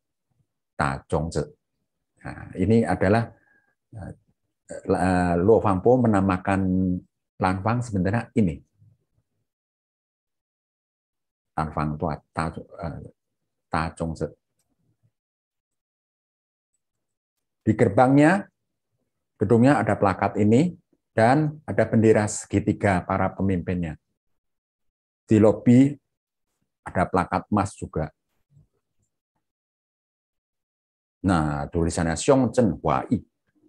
Ta Zhongzi. Nah, ini adalah uh, Luo Fangpo menamakan Lanfang sebenarnya ini. Lanfang itu Ta, uh, Ta. Di gerbangnya, gedungnya ada plakat ini, dan ada bendera segitiga para pemimpinnya. Di lobi ada plakat emas juga. Nah, tulisannya Xiongzhen Huai,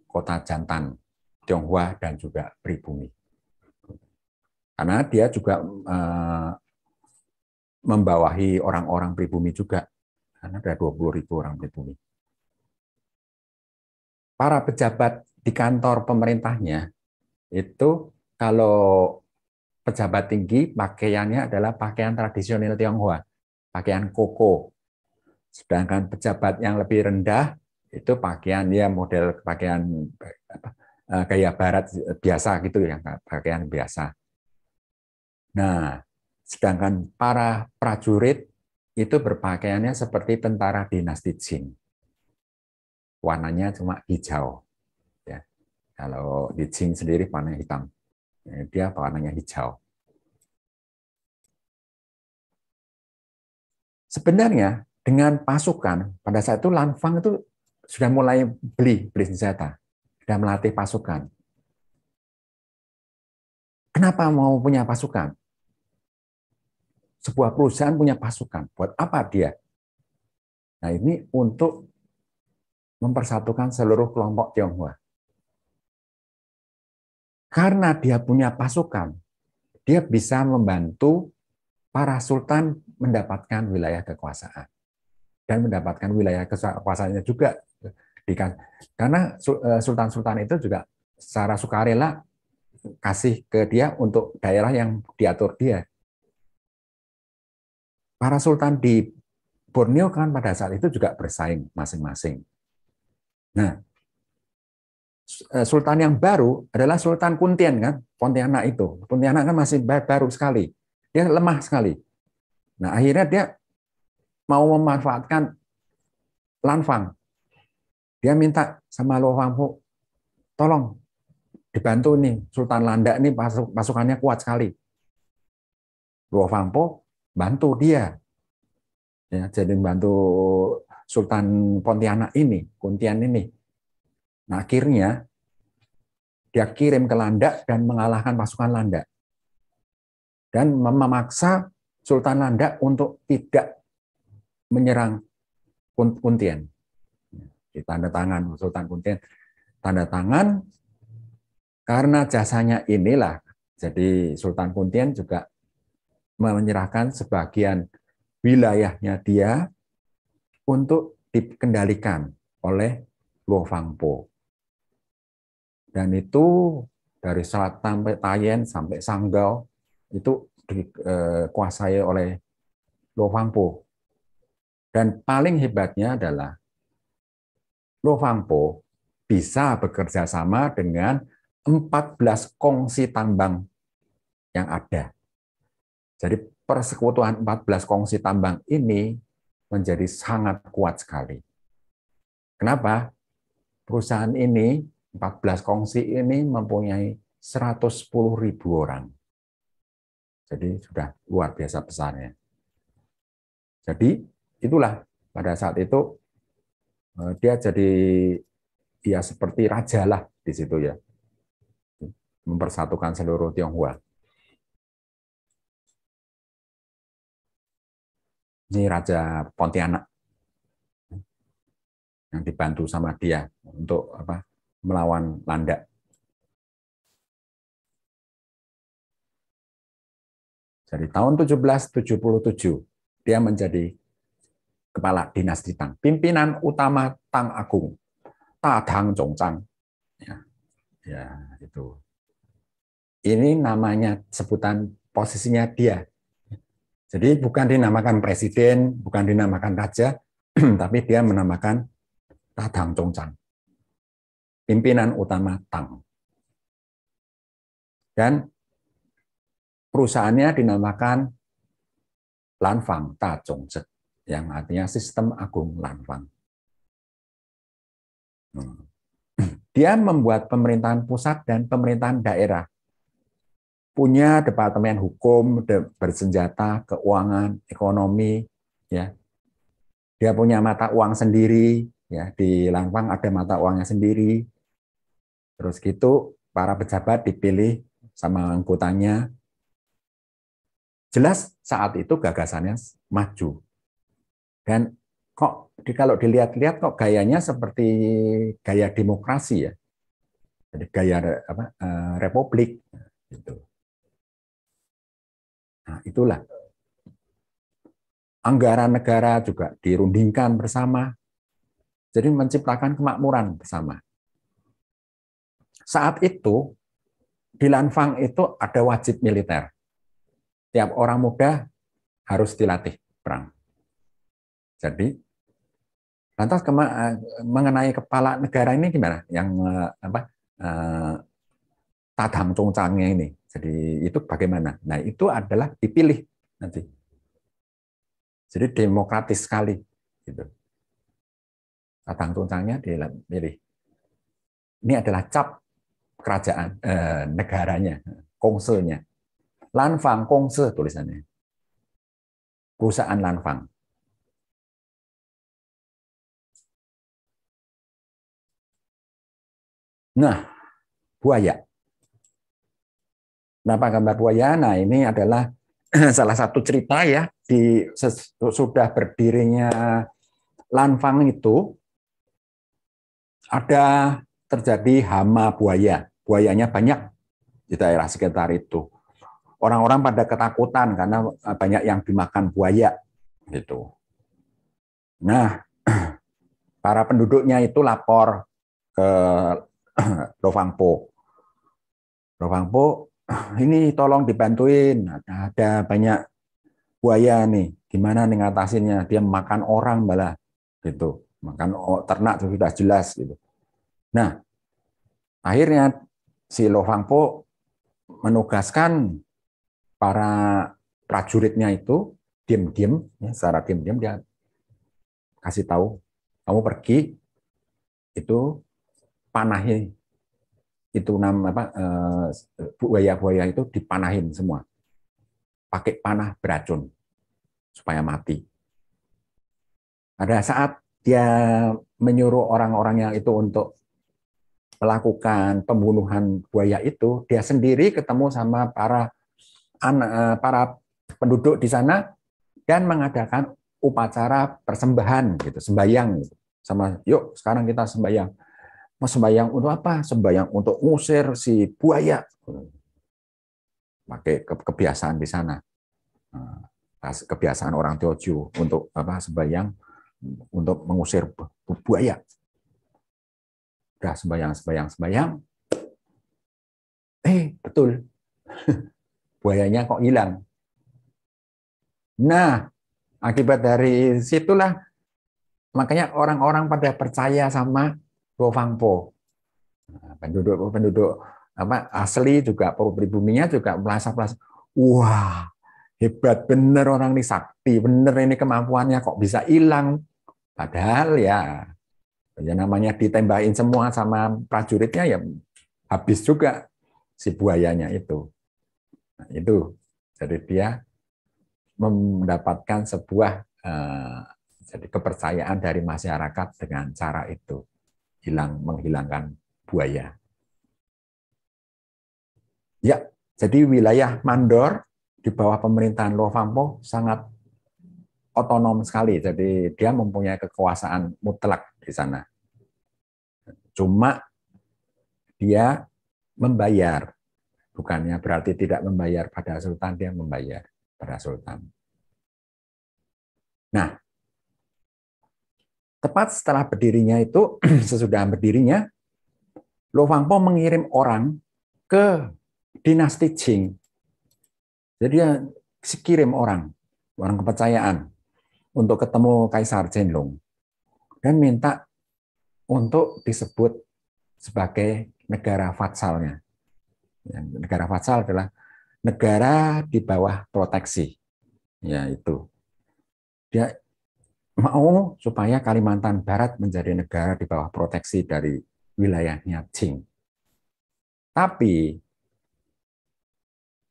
kota jantan Tionghoa dan juga pribumi. Karena dia juga uh, membawahi orang-orang pribumi juga. Karena ada 20 ribu orang pribumi para pejabat di kantor pemerintahnya itu kalau pejabat tinggi pakaiannya adalah pakaian tradisional Tionghoa, pakaian koko. Sedangkan pejabat yang lebih rendah itu pakaian ya model pakaian eh, gaya barat biasa gitu yang pakaian biasa. Nah, sedangkan para prajurit itu berpakaiannya seperti tentara dinasti Qing warnanya cuma hijau. Kalau di Jing sendiri warnanya hitam. Ya, dia warnanya hijau. Sebenarnya dengan pasukan pada saat itu Lanfang itu sudah mulai beli beli senjata, sudah melatih pasukan. Kenapa mau punya pasukan? Sebuah perusahaan punya pasukan. Buat apa dia? Nah ini untuk mempersatukan seluruh kelompok Tionghoa. Karena dia punya pasukan, dia bisa membantu para sultan mendapatkan wilayah kekuasaan dan mendapatkan wilayah kekuasaannya juga karena eh, sultan-sultan itu juga secara sukarela kasih ke dia untuk daerah yang diatur dia. Para sultan di Borneo kan pada saat itu juga bersaing masing-masing. Nah, Sultan yang baru adalah Sultan Kuntian kan, Pontianak itu. Pontianak kan masih baru sekali. Dia lemah sekali. Nah, akhirnya dia mau memanfaatkan Lanfang. Dia minta sama Lo Fangpo, tolong dibantu nih Sultan Landa ini pasukannya kuat sekali. Lo Fangpo bantu dia. Ya, jadi bantu Sultan Pontianak ini, Kuntian ini. Nah, akhirnya dia kirim ke Landak dan mengalahkan pasukan Landak. Dan memaksa Sultan Landak untuk tidak menyerang Kuntian. Di tanda tangan Sultan Kuntian. Tanda tangan karena jasanya inilah jadi Sultan Kuntian juga menyerahkan sebagian wilayahnya dia untuk dikendalikan oleh Luo Fangpo. Dan itu dari Selat sampai Tayen sampai Sanggau itu dikuasai oleh Luo Fangpo. Dan paling hebatnya adalah Luo Fangpo bisa bekerja sama dengan 14 kongsi tambang yang ada. Jadi persekutuan 14 kongsi tambang ini menjadi sangat kuat sekali. Kenapa? Perusahaan ini, 14 kongsi ini mempunyai 110 ribu orang. Jadi sudah luar biasa besarnya. Jadi itulah pada saat itu eh, dia jadi dia seperti raja lah di situ ya. Mempersatukan seluruh Tionghoa. Ini Raja Pontianak yang dibantu sama dia untuk apa melawan landak. Jadi tahun 1777 dia menjadi kepala dinasti Tang, pimpinan utama Tang Agung, Ta Tang Zhongzang. Ya, ya itu. Ini namanya sebutan posisinya dia. Jadi bukan dinamakan presiden, bukan dinamakan raja, [clears throat] tapi dia menamakan Ta Tang Zhongzang pimpinan utama Tang. Dan perusahaannya dinamakan Lanfang Ta Zhongzhe, yang artinya sistem agung Lanfang. Hmm. [clears throat] Dia membuat pemerintahan pusat dan pemerintahan daerah. Punya departemen hukum, bersenjata, keuangan, ekonomi, ya. Dia punya mata uang sendiri, ya. Di Lanfang ada mata uangnya sendiri. Terus gitu para pejabat dipilih sama anggotanya. Jelas saat itu gagasannya maju. Dan kok kalau dilihat-lihat kok gayanya seperti gaya demokrasi ya. Jadi gaya apa, eh, republik gitu. Nah, itulah. Anggaran negara juga dirundingkan bersama. Jadi menciptakan kemakmuran bersama. Saat itu di Lanfang itu ada wajib militer. Tiap orang muda harus dilatih perang. Jadi, lantas mengenai kepala negara ini gimana? Yang eh, apa? Eh, Tadang Congcangnya ini. Jadi itu bagaimana? Nah itu adalah dipilih nanti. Jadi demokratis sekali. Gitu. Tadang Congcangnya dipilih. Ini adalah cap kerajaan eh, negaranya, kongsenya. Lanfang Kongse tulisannya. Perusahaan Lanfang. Nah, buaya. Kenapa gambar buaya? Nah, ini adalah [clears throat] salah satu cerita ya di sudah berdirinya Lanfang itu ada terjadi hama buaya buayanya banyak di daerah sekitar itu. Orang-orang pada ketakutan karena eh, banyak yang dimakan buaya gitu. Nah, [clears throat] para penduduknya itu lapor ke [clears throat] Lovangpo. Lovangpo, [clears throat] ini tolong dibantuin, ada banyak buaya nih, gimana nih ngatasinnya? Dia makan orang malah gitu, makan ternak sudah jelas gitu. Nah, akhirnya si Lo Fangpo menugaskan para prajuritnya itu diam-diam, ya, secara diam-diam dia kasih tahu, kamu pergi. Itu panahi. Itu nama apa eh, buaya-buaya itu dipanahin semua. Pakai panah beracun supaya mati. Pada saat dia menyuruh orang-orang yang itu untuk melakukan pembunuhan buaya itu, dia sendiri ketemu sama para anak, eh, para penduduk di sana dan mengadakan upacara persembahan gitu, sembayang gitu. Sama yuk sekarang kita sembayang. Mau sembayang untuk apa? Sembayang untuk ngusir si buaya. Pakai kebiasaan di sana. Nah, kebiasaan orang Teoju untuk apa? Sembayang untuk mengusir buaya udah sembayang sembayang sembayang eh betul. [laughs] Buayanya kok hilang? Nah akibat dari situlah makanya orang-orang pada percaya sama Bo Fangpo nah, penduduk penduduk apa asli juga pribuminya juga merasa merasa wah hebat bener orang ini sakti bener ini kemampuannya kok bisa hilang? Padahal ya Ya namanya ditembakin semua sama prajuritnya ya habis juga si buayanya itu. Nah, itu jadi dia mendapatkan sebuah eh, jadi kepercayaan dari masyarakat dengan cara itu hilang menghilangkan buaya. Ya, jadi wilayah Mandor di bawah pemerintahan Lovampo sangat otonom sekali. Jadi dia mempunyai kekuasaan mutlak di sana. Cuma dia membayar, bukannya berarti tidak membayar pada sultan dia membayar. para sultan. Nah, tepat setelah berdirinya itu, [clears throat] sesudah berdirinya, Lo Fangpo mengirim orang ke dinasti Qing. Jadi dia kirim orang, orang kepercayaan untuk ketemu Kaisar Zhenlong dan minta untuk disebut sebagai negara vatsalnya. Negara vatsal adalah negara di bawah proteksi. Ya itu. Dia mau supaya Kalimantan Barat menjadi negara di bawah proteksi dari wilayahnya Qing. Tapi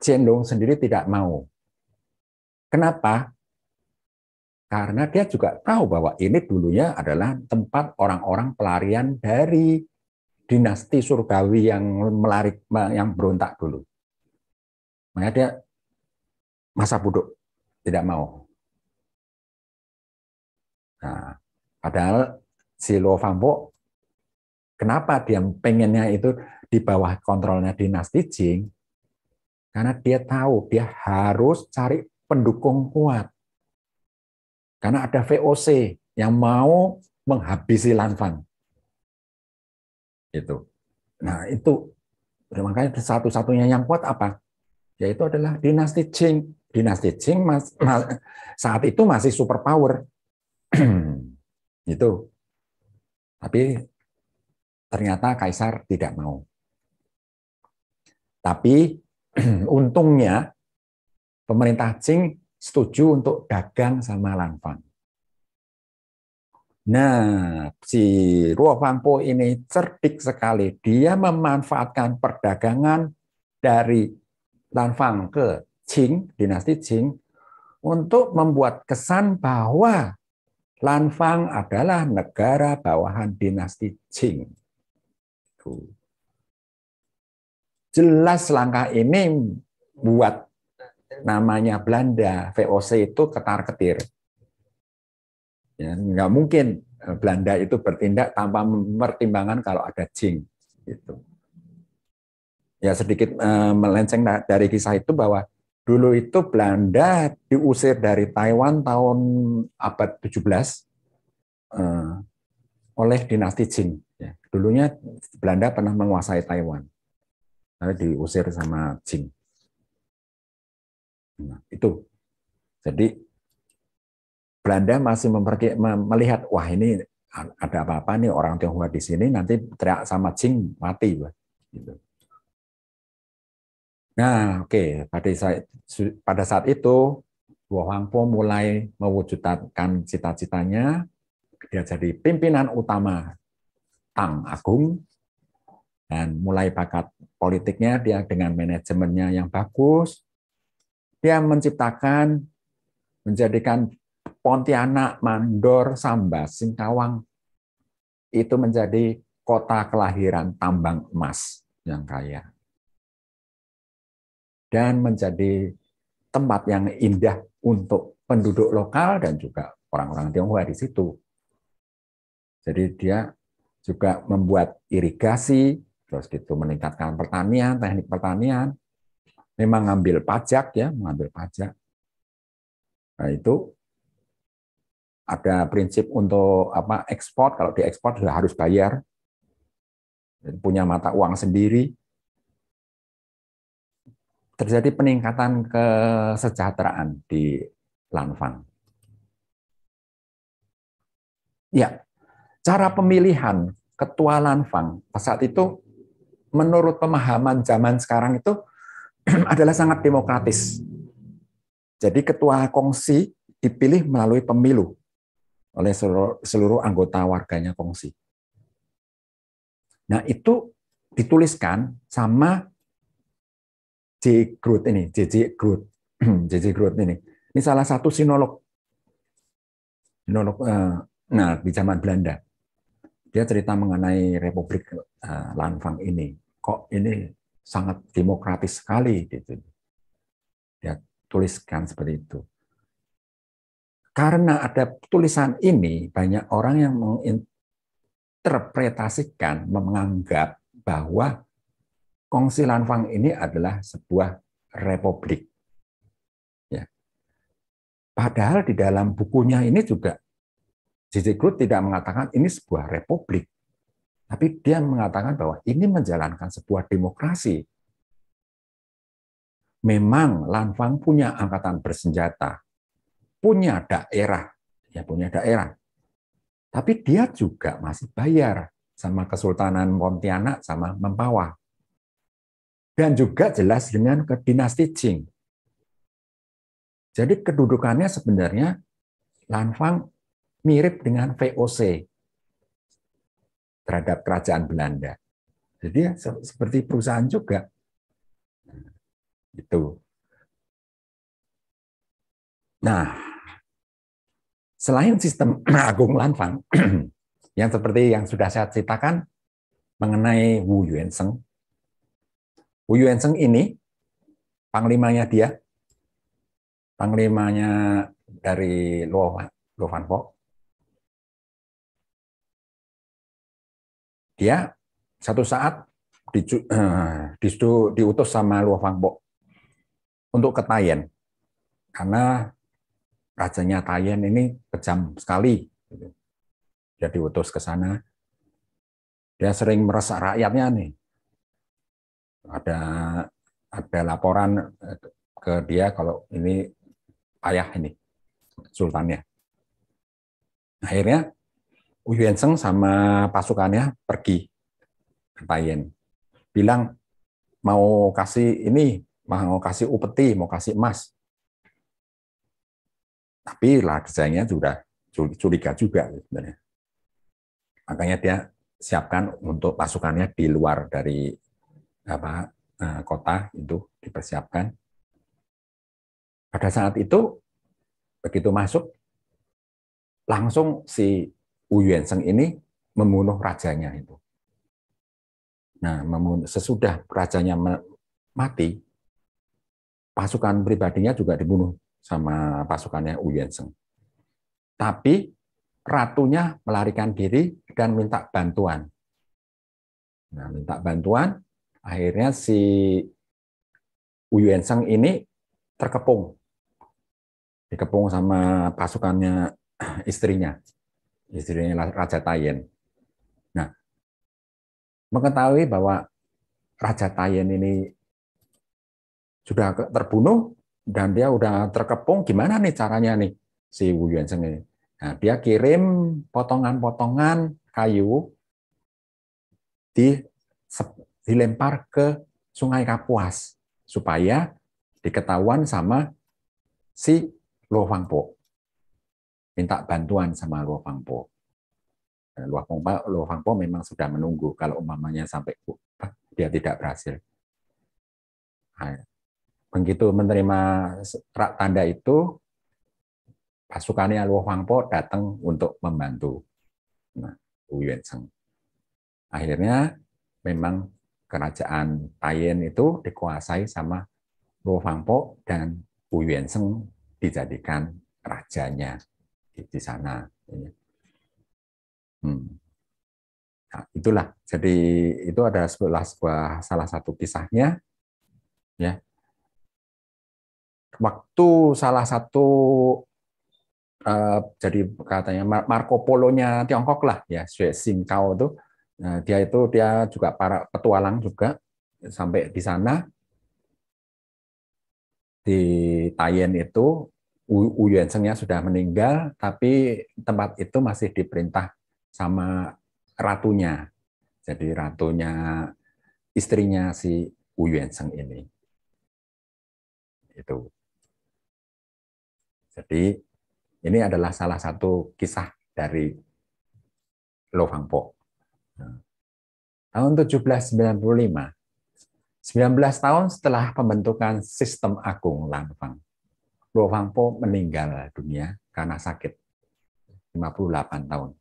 Zhendong sendiri tidak mau. Kenapa? Karena dia juga tahu bahwa ini dulunya adalah tempat orang-orang pelarian dari dinasti surgawi yang melarik yang berontak dulu. Makanya dia masa buduk tidak mau. Nah, padahal si Lo Fampo kenapa dia pengennya itu di bawah kontrolnya dinasti Jing? Karena dia tahu dia harus cari pendukung kuat. Karena ada VOC yang mau menghabisi Lanfang. Itu. Nah, itu makanya satu-satunya yang kuat apa? Yaitu adalah dinasti Qing. Dinasti Qing mas, mas, saat itu masih superpower. [clears throat] itu. Tapi ternyata kaisar tidak mau. Tapi [clears throat] untungnya pemerintah Qing setuju untuk dagang sama Lanfang. Nah, si Ruo Fangpo ini cerdik sekali. Dia memanfaatkan perdagangan dari Lanfang ke Qing, dinasti Qing, untuk membuat kesan bahwa Lanfang adalah negara bawahan dinasti Qing. Jelas langkah ini buat namanya Belanda, VOC itu ketar-ketir. Ya, nggak mungkin eh, Belanda itu bertindak tanpa pertimbangan kalau ada Jing. Gitu. Ya sedikit uh, melenceng dari kisah itu bahwa dulu itu Belanda diusir dari Taiwan tahun abad 17 uh, oleh dinasti Qing. Ya, dulunya Belanda pernah menguasai Taiwan lalu diusir sama Jing. Nah, itu. Jadi Belanda masih melihat wah ini ada apa-apa nih orang Tionghoa di sini nanti teriak sama Jing mati, gitu. Nah, oke okay. pada saat itu Luo Hangpo mulai mewujudkan cita-citanya dia jadi pimpinan utama Tang Agung dan mulai bakat politiknya dia dengan manajemennya yang bagus, dia menciptakan, menjadikan Pontianak, Mandor, Sambas, Singkawang itu menjadi kota kelahiran tambang emas yang kaya. Dan menjadi tempat yang indah untuk penduduk lokal dan juga orang-orang Tionghoa di situ. Jadi dia juga membuat irigasi, terus gitu meningkatkan pertanian, teknik pertanian, memang ngambil pajak ya, mengambil pajak. Nah, itu ada prinsip untuk apa ekspor, kalau diekspor sudah harus bayar, punya mata uang sendiri. Terjadi peningkatan kesejahteraan di Lanfang. Ya, cara pemilihan ketua Lanfang saat itu menurut pemahaman zaman sekarang itu [clears throat] adalah sangat demokratis. Jadi ketua kongsi dipilih melalui pemilu oleh seluruh, seluruh anggota warganya kongsi. Nah itu dituliskan sama J. Groot ini, JJ Groot, [clears throat] JJ Groot ini. Ini salah satu sinolog, sinolog, eh, nah di zaman Belanda. Dia cerita mengenai Republik eh, Lanfang ini kok ini sangat demokratis sekali gitu. Dia tuliskan seperti itu. Karena ada tulisan ini, banyak orang yang menginterpretasikan, menganggap bahwa Kongsi Lanfang ini adalah sebuah republik. Ya, Padahal di dalam bukunya ini juga. Groot tidak mengatakan ini sebuah republik. Tapi dia mengatakan bahwa ini menjalankan sebuah demokrasi. Memang Lanfang punya angkatan bersenjata, punya daerah, ya punya daerah. Tapi dia juga masih bayar sama Kesultanan Pontianak sama Mempawah. Dan juga jelas dengan ke dinasti Qing. Jadi kedudukannya sebenarnya Lanfang mirip dengan VOC terhadap kerajaan Belanda. Jadi ya, seperti perusahaan juga. Itu. Nah, selain sistem [clears throat] agung Lanfang, [clears throat] yang seperti yang sudah saya ceritakan mengenai Wu Yuansheng, Wu Yuansheng ini, panglimanya dia, panglimanya dari Luo, Luo Van Dia satu saat di, [clears throat] di, diutus sama Luo Van Po untuk ke Tayen. Karena rajanya Tayen ini kejam sekali. Dia diutus ke sana. Dia sering meresak rakyatnya nih. Ada ada laporan ke dia kalau ini ayah ini sultannya. Akhirnya Wu Yuansheng sama pasukannya pergi ke Tayen. Bilang mau kasih ini, mau kasih upeti, mau kasih emas. Tapi rajanya sudah curiga juga sebenarnya. Makanya dia siapkan untuk pasukannya di luar dari apa eh, kota itu dipersiapkan pada saat itu, begitu masuk, langsung si Wu ini membunuh rajanya itu. Nah, sesudah rajanya mati, pasukan pribadinya juga dibunuh sama pasukannya Wu. Tapi ratunya melarikan diri dan minta bantuan. Nah, minta bantuan, akhirnya si Wu ini terkepung dikepung sama pasukannya istrinya, istrinya Raja Tayen. Nah, mengetahui bahwa Raja Tayen ini sudah terbunuh dan dia udah terkepung, gimana nih caranya nih si Wu Yuansheng ini? Nah, dia kirim potongan-potongan kayu di dilempar ke Sungai Kapuas supaya diketahuan sama si Luo Fangpo. Minta bantuan sama Luo Fangpo. Luo Fangpo, Luo Fangpo memang sudah menunggu kalau umpamanya sampai dia tidak berhasil. Nah, begitu menerima tanda itu, pasukannya Luo Fangpo datang untuk membantu nah, Wu Yuansheng. Akhirnya memang kerajaan Tayen itu dikuasai sama Luo Fangpo dan Wu Yuansheng dijadikan rajanya di, sana. Hmm. Nah, itulah. Jadi itu ada sebuah, sebuah salah satu kisahnya. Ya. Waktu salah satu uh, jadi katanya Marco Polo-nya Tiongkok lah ya, Xue Xingtao itu nah, dia itu dia juga para petualang juga sampai di sana di Tayen itu Wu Yuanshengnya sudah meninggal, tapi tempat itu masih diperintah sama ratunya. Jadi ratunya istrinya si Wu Yuansheng ini. Itu. Jadi ini adalah salah satu kisah dari Lo Fangpo. Tahun 1795 19 tahun setelah pembentukan sistem agung Langfang, Luo Fangpo meninggal dunia karena sakit. 58 tahun.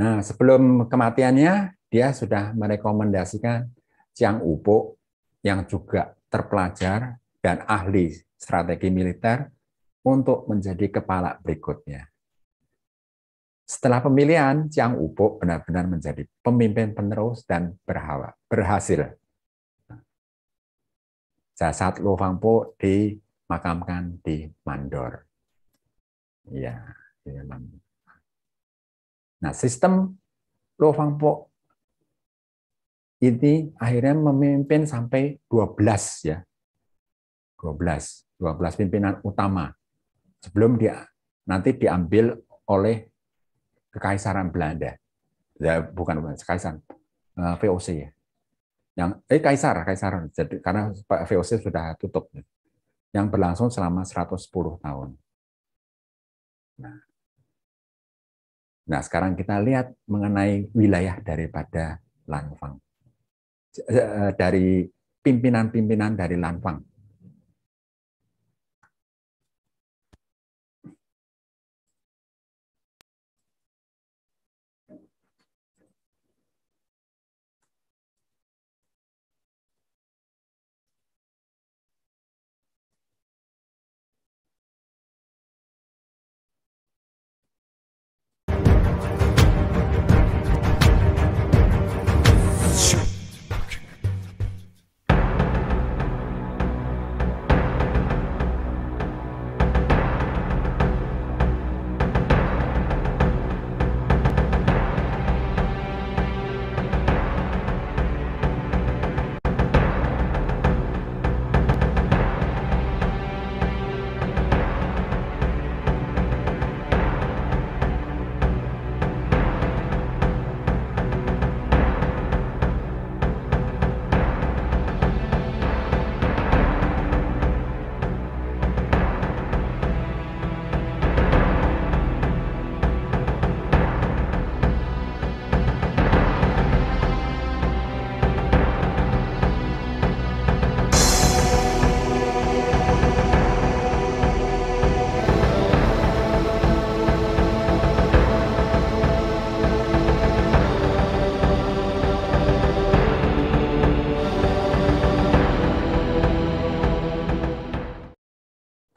Nah, sebelum kematiannya, dia sudah merekomendasikan Chiang Upo yang juga terpelajar dan ahli strategi militer untuk menjadi kepala berikutnya. Setelah pemilihan, Chiang Upo benar-benar menjadi pemimpin penerus dan berhasil jasad Lo Fangpo dimakamkan di Mandor. Ya, Nah, sistem Lo Fangpo ini akhirnya memimpin sampai 12 ya. 12, 12 pimpinan utama sebelum dia nanti diambil oleh kekaisaran Belanda. Ya, bukan bukan kekaisaran eh, VOC ya. Yang eh kaisar, kaisar. Jadi karena VOC sudah tutup. Yang berlangsung selama 110 tahun. Nah, nah sekarang kita lihat mengenai wilayah daripada Lanfang. Eh, dari pimpinan-pimpinan dari Lanfang.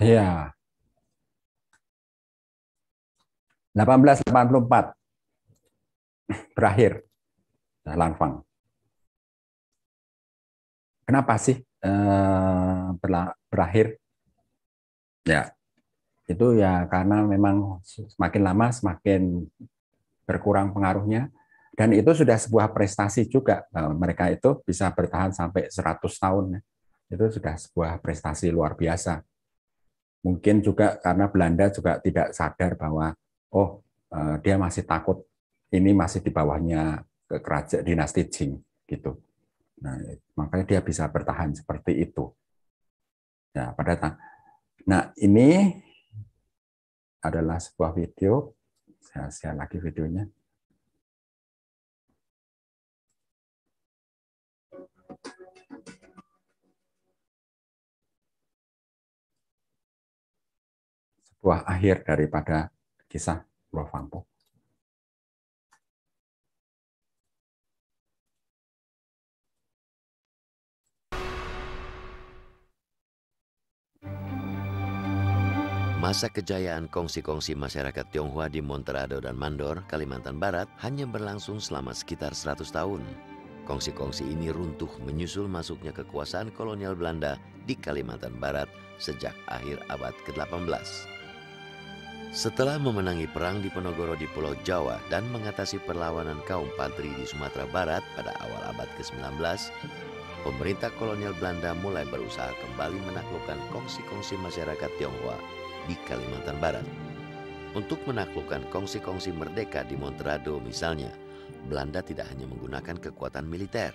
Iya. 1884 berakhir Lanfang. Kenapa sih eh, berakhir? Ya, itu ya karena memang semakin lama semakin berkurang pengaruhnya dan itu sudah sebuah prestasi juga mereka itu bisa bertahan sampai 100 tahun itu sudah sebuah prestasi luar biasa mungkin juga karena Belanda juga tidak sadar bahwa oh eh, dia masih takut ini masih di bawahnya kerajaan dinasti Qing gitu. Nah, makanya dia bisa bertahan seperti itu. Ya, pada Nah, ini adalah sebuah video. Saya share lagi videonya. Buah akhir daripada kisah Fampo. Masa kejayaan kongsi-kongsi masyarakat Tionghoa di Monterado dan Mandor, Kalimantan Barat hanya berlangsung selama sekitar 100 tahun. Kongsi-kongsi ini runtuh menyusul masuknya kekuasaan kolonial Belanda di Kalimantan Barat sejak akhir abad ke-18. Setelah memenangi perang di Ponorogo di Pulau Jawa dan mengatasi perlawanan kaum Pantri di Sumatera Barat pada awal abad ke-19, pemerintah kolonial Belanda mulai berusaha kembali menaklukkan kongsi-kongsi masyarakat Tionghoa di Kalimantan Barat. Untuk menaklukkan kongsi-kongsi merdeka di Monterado misalnya, Belanda tidak hanya menggunakan kekuatan militer,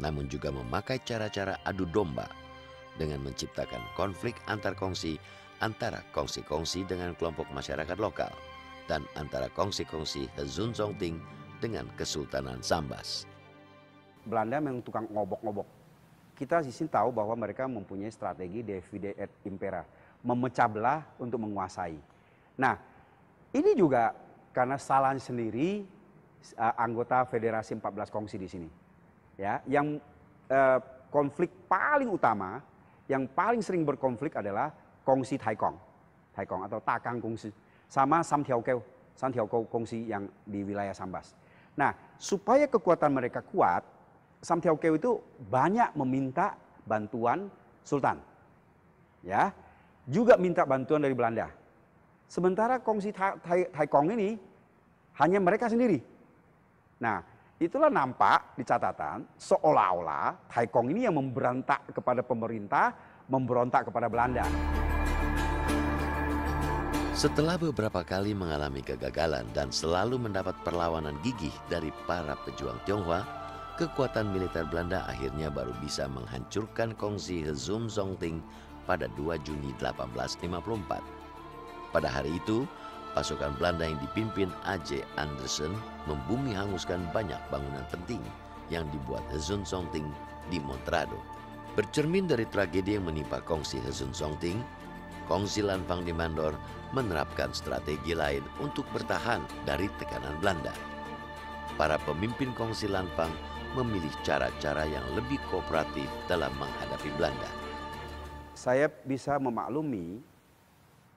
namun juga memakai cara-cara adu domba dengan menciptakan konflik antar kongsi antara kongsi-kongsi dengan kelompok masyarakat lokal dan antara kongsi-kongsi Hezun Zongting dengan Kesultanan Sambas. Belanda memang tukang ngobok-ngobok. Kita di sini tahu bahwa mereka mempunyai strategi divide et impera, memecah belah untuk menguasai. Nah, ini juga karena salah sendiri uh, anggota Federasi 14 Kongsi di sini. Ya, yang uh, konflik paling utama, yang paling sering berkonflik adalah kongsi Taikong, Taikong atau Takang kongsi, sama Sam Tiaokeu, Sam Tiaokeu kongsi yang di wilayah Sambas. Nah, supaya kekuatan mereka kuat, Sam Tiaokeu itu banyak meminta bantuan Sultan. Ya, juga minta bantuan dari Belanda. Sementara kongsi Taikong ini hanya mereka sendiri. Nah, itulah nampak di catatan seolah-olah Taikong ini yang memberontak kepada pemerintah, memberontak kepada Belanda. Setelah beberapa kali mengalami kegagalan dan selalu mendapat perlawanan gigih dari para pejuang Tionghoa, kekuatan militer Belanda akhirnya baru bisa menghancurkan kongsi Hezum Zongting pada 2 Juni 1854. Pada hari itu, pasukan Belanda yang dipimpin A.J. Anderson membumi hanguskan banyak bangunan penting yang dibuat Hezun Zongting di Montrado. Bercermin dari tragedi yang menimpa kongsi Hezun Zongting, kongsi Lanfang di Mandor menerapkan strategi lain untuk bertahan dari tekanan Belanda. Para pemimpin kongsi Lanfang memilih cara-cara yang lebih kooperatif dalam menghadapi Belanda. Saya bisa memaklumi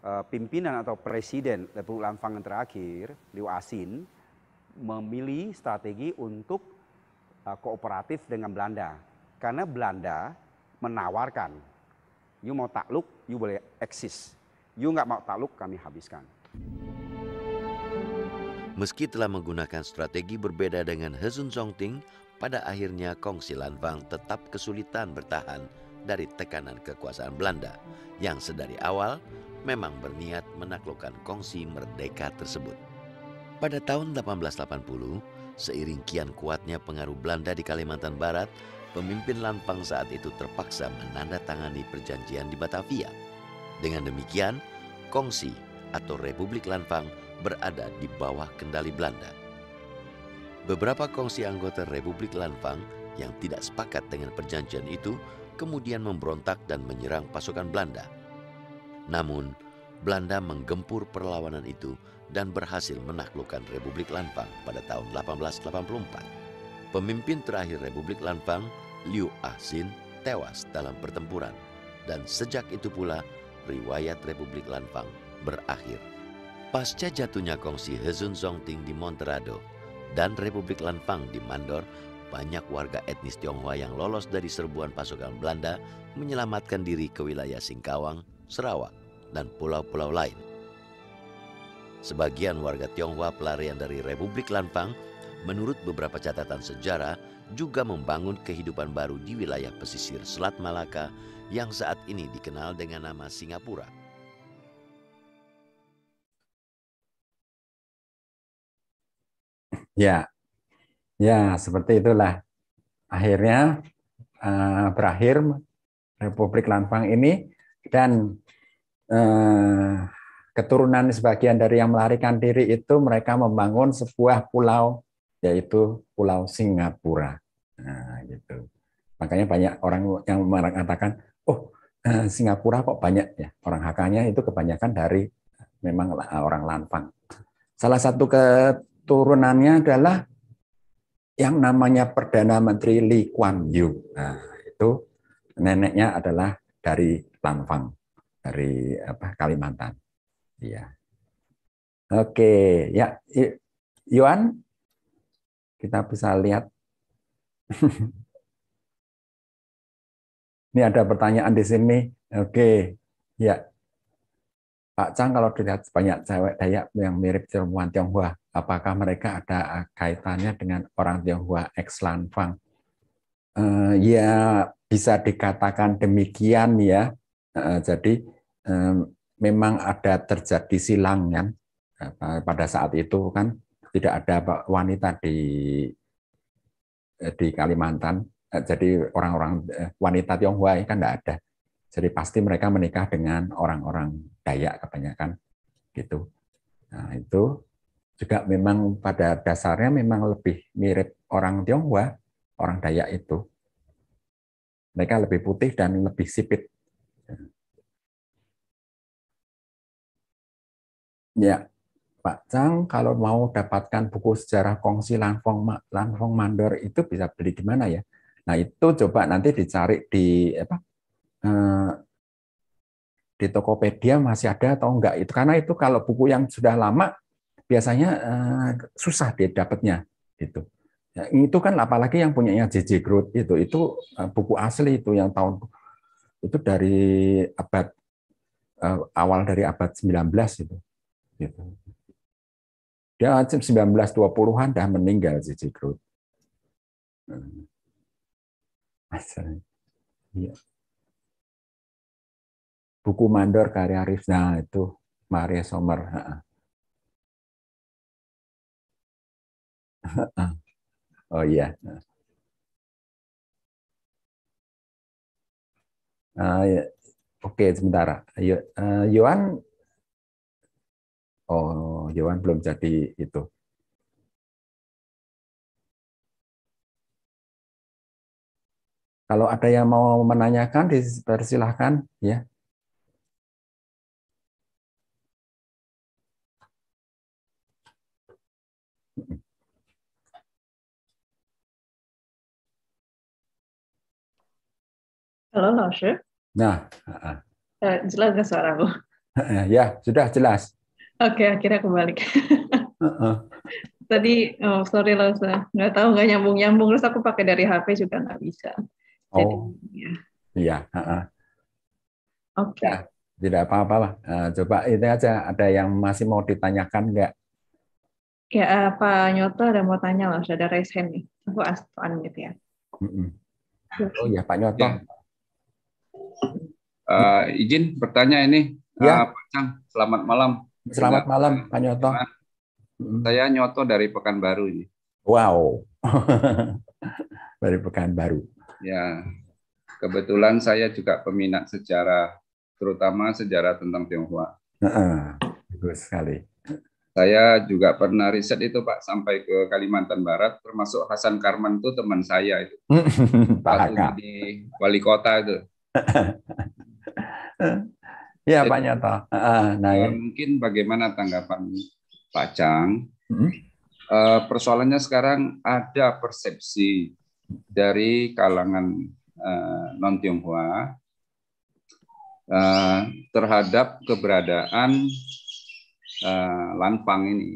uh, pimpinan atau presiden Republik Lanfang yang terakhir, Liu Asin, memilih strategi untuk uh, kooperatif dengan Belanda. Karena Belanda menawarkan, you mau takluk, you boleh eksis You nggak mau takluk, kami habiskan. Meski telah menggunakan strategi berbeda dengan Hezun Songting, pada akhirnya Kong Silanfang tetap kesulitan bertahan dari tekanan kekuasaan Belanda yang sedari awal memang berniat menaklukkan kongsi merdeka tersebut. Pada tahun 1880, seiring kian kuatnya pengaruh Belanda di Kalimantan Barat, pemimpin Lanfang saat itu terpaksa menandatangani perjanjian di Batavia dengan demikian, Kongsi atau Republik Lanfang berada di bawah kendali Belanda. Beberapa kongsi anggota Republik Lanfang yang tidak sepakat dengan perjanjian itu kemudian memberontak dan menyerang pasukan Belanda. Namun, Belanda menggempur perlawanan itu dan berhasil menaklukkan Republik Lanfang pada tahun 1884. Pemimpin terakhir Republik Lanfang, Liu Ahsin, tewas dalam pertempuran. Dan sejak itu pula riwayat Republik Lanfang berakhir. Pasca jatuhnya kongsi Hezun Zongting di Monterado dan Republik Lanfang di Mandor, banyak warga etnis Tionghoa yang lolos dari serbuan pasukan Belanda menyelamatkan diri ke wilayah Singkawang, Sarawak, dan pulau-pulau lain. Sebagian warga Tionghoa pelarian dari Republik Lanfang, menurut beberapa catatan sejarah, juga membangun kehidupan baru di wilayah pesisir Selat Malaka yang saat ini dikenal dengan nama Singapura. Ya, ya seperti itulah. Akhirnya uh, berakhir Republik Lanfang ini dan uh, keturunan sebagian dari yang melarikan diri itu mereka membangun sebuah pulau yaitu Pulau Singapura. Nah, gitu. Makanya banyak orang yang mengatakan oh eh, Singapura kok banyak ya orang hakanya itu kebanyakan dari memang orang Lanfang. Salah satu keturunannya adalah yang namanya Perdana Menteri Lee Kuan Yew. Nah, itu neneknya adalah dari Lanfang, dari apa Kalimantan. Iya. Oke, ya Yuan kita bisa lihat [laughs] Ini ada pertanyaan di sini. Oke, ya. Pak Chang, kalau dilihat banyak cewek Dayak yang mirip perempuan Tionghoa, apakah mereka ada kaitannya dengan orang Tionghoa ex Lanfang? Uh, ya, bisa dikatakan demikian ya. Uh, jadi um, memang ada terjadi silang kan pada saat itu kan tidak ada wanita di di Kalimantan Eh, jadi orang-orang eh, wanita Tionghoa kan tidak ada. Jadi pasti mereka menikah dengan orang-orang Dayak kebanyakan gitu. Nah, itu juga memang pada dasarnya memang lebih mirip orang Tionghoa, orang Dayak itu. Mereka lebih putih dan lebih sipit. Ya, Pak Chang, kalau mau dapatkan buku sejarah kongsi Lanfong, Lanfong Mandor itu bisa beli di mana ya? Nah itu coba nanti dicari di apa eh, di Tokopedia masih ada atau enggak itu karena itu kalau buku yang sudah lama biasanya eh, susah dia dapatnya gitu. Ya, itu kan apalagi yang punyanya JJ Groot itu itu eh, buku asli itu yang tahun itu dari abad uh, awal dari abad 19 itu. Gitu. Dia 1920-an dah meninggal si Cikrut. Hmm. Iya. Buku Mandor karya Arif, nah itu Maria Sommer. Oh iya. Uh. Oke, sebentar. Ayo, uh, Yohan. Oh, Yohan belum jadi itu. Kalau ada yang mau menanyakan, dipersilahkan ya. Halo, Lausche. Nah, uh, jelas nggak suaraku? ya, sudah jelas. Oke, akhirnya kembali. [laughs] Tadi, oh, sorry Lausa, nggak tahu nggak nyambung-nyambung, terus aku pakai dari HP juga nggak bisa. Oh, ya. iya. Oke. Okay. Ya, tidak apa-apa. Uh, coba itu aja, ada yang masih mau ditanyakan nggak? Ya, uh, Pak Nyoto ada mau tanya loh, ada raise hand nih. Aku astuan gitu ya. Oh ya, Pak Nyoto. Ya. Uh, izin bertanya ini, ya. Uh, Pak Cang, selamat malam. Selamat malam, Pak Nyoto. Saya Nyoto dari Pekanbaru ini. Wow, [laughs] dari Pekanbaru. Ya, kebetulan saya juga peminat sejarah, terutama sejarah tentang Tionghoa. bagus sekali. Saya juga pernah riset itu Pak sampai ke Kalimantan Barat, termasuk Hasan Karman itu teman saya itu. [laughs] Waktu di wali kota itu. [laughs] ya Pak Nyoto. Nah, ya. Mungkin bagaimana tanggapan Pak Chang? Hmm? persoalannya sekarang ada persepsi dari kalangan uh, non Tionghoa uh, terhadap keberadaan uh, Lanfang ini.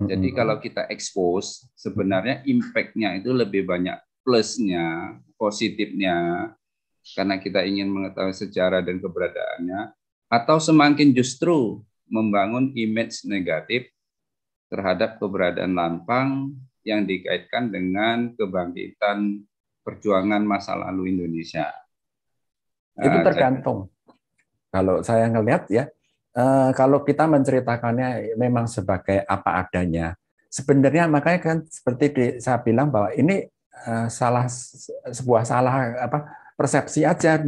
Jadi kalau kita expose, sebenarnya impact-nya itu lebih banyak plusnya, positifnya, karena kita ingin mengetahui sejarah dan keberadaannya, atau semakin justru membangun image negatif terhadap keberadaan Lampang yang dikaitkan dengan kebangkitan perjuangan masa lalu Indonesia. Itu nah, tergantung. Kalau saya ngelihat ya, eh, kalau kita menceritakannya memang sebagai apa adanya, sebenarnya makanya kan seperti di, saya bilang bahwa ini eh, salah sebuah salah apa persepsi aja.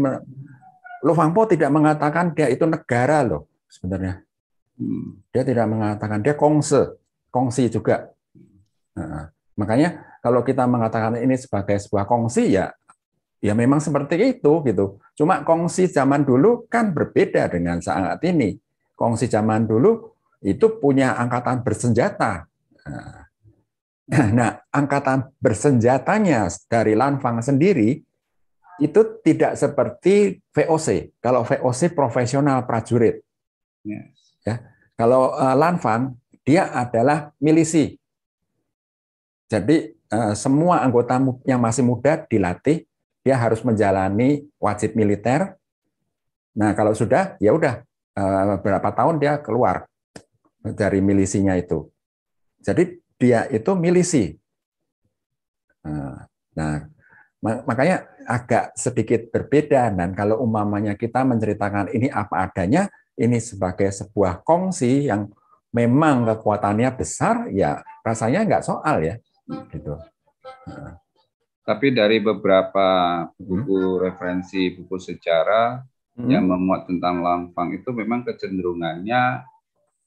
Lu Fangpo tidak mengatakan dia itu negara loh sebenarnya. Hmm. Dia tidak mengatakan dia kongse, kongsi juga. Nah, makanya kalau kita mengatakan ini sebagai sebuah kongsi ya ya memang seperti itu gitu. Cuma kongsi zaman dulu kan berbeda dengan saat ini. Kongsi zaman dulu itu punya angkatan bersenjata. Nah, angkatan bersenjatanya dari Lanfang sendiri itu tidak seperti VOC. Kalau VOC profesional prajurit. Yes. Ya. Kalau uh, Lanfang dia adalah milisi. Jadi eh, semua anggota yang masih muda dilatih, dia harus menjalani wajib militer. Nah kalau sudah, ya udah eh, berapa tahun dia keluar dari milisinya itu. Jadi dia itu milisi. Eh, nah makanya agak sedikit berbeda dan kalau umpamanya kita menceritakan ini apa adanya, ini sebagai sebuah kongsi yang memang kekuatannya besar, ya rasanya nggak soal ya gitu. Tapi dari beberapa buku hmm. referensi buku sejarah hmm. yang memuat tentang Lampang itu memang kecenderungannya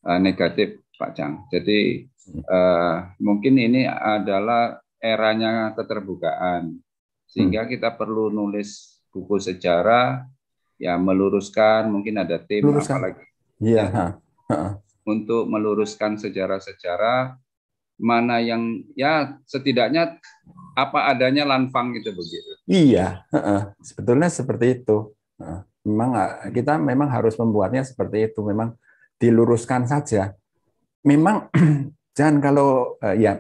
uh, negatif, Pak Cang. Jadi uh, mungkin ini adalah eranya keterbukaan, sehingga hmm. kita perlu nulis buku sejarah, ya meluruskan, mungkin ada tim apalagi. Iya. Ya, untuk meluruskan sejarah-sejarah mana yang ya setidaknya apa adanya lanfang gitu begitu. Iya, sebetulnya seperti itu. Memang kita memang harus membuatnya seperti itu. Memang diluruskan saja. Memang [clears throat] jangan kalau eh, ya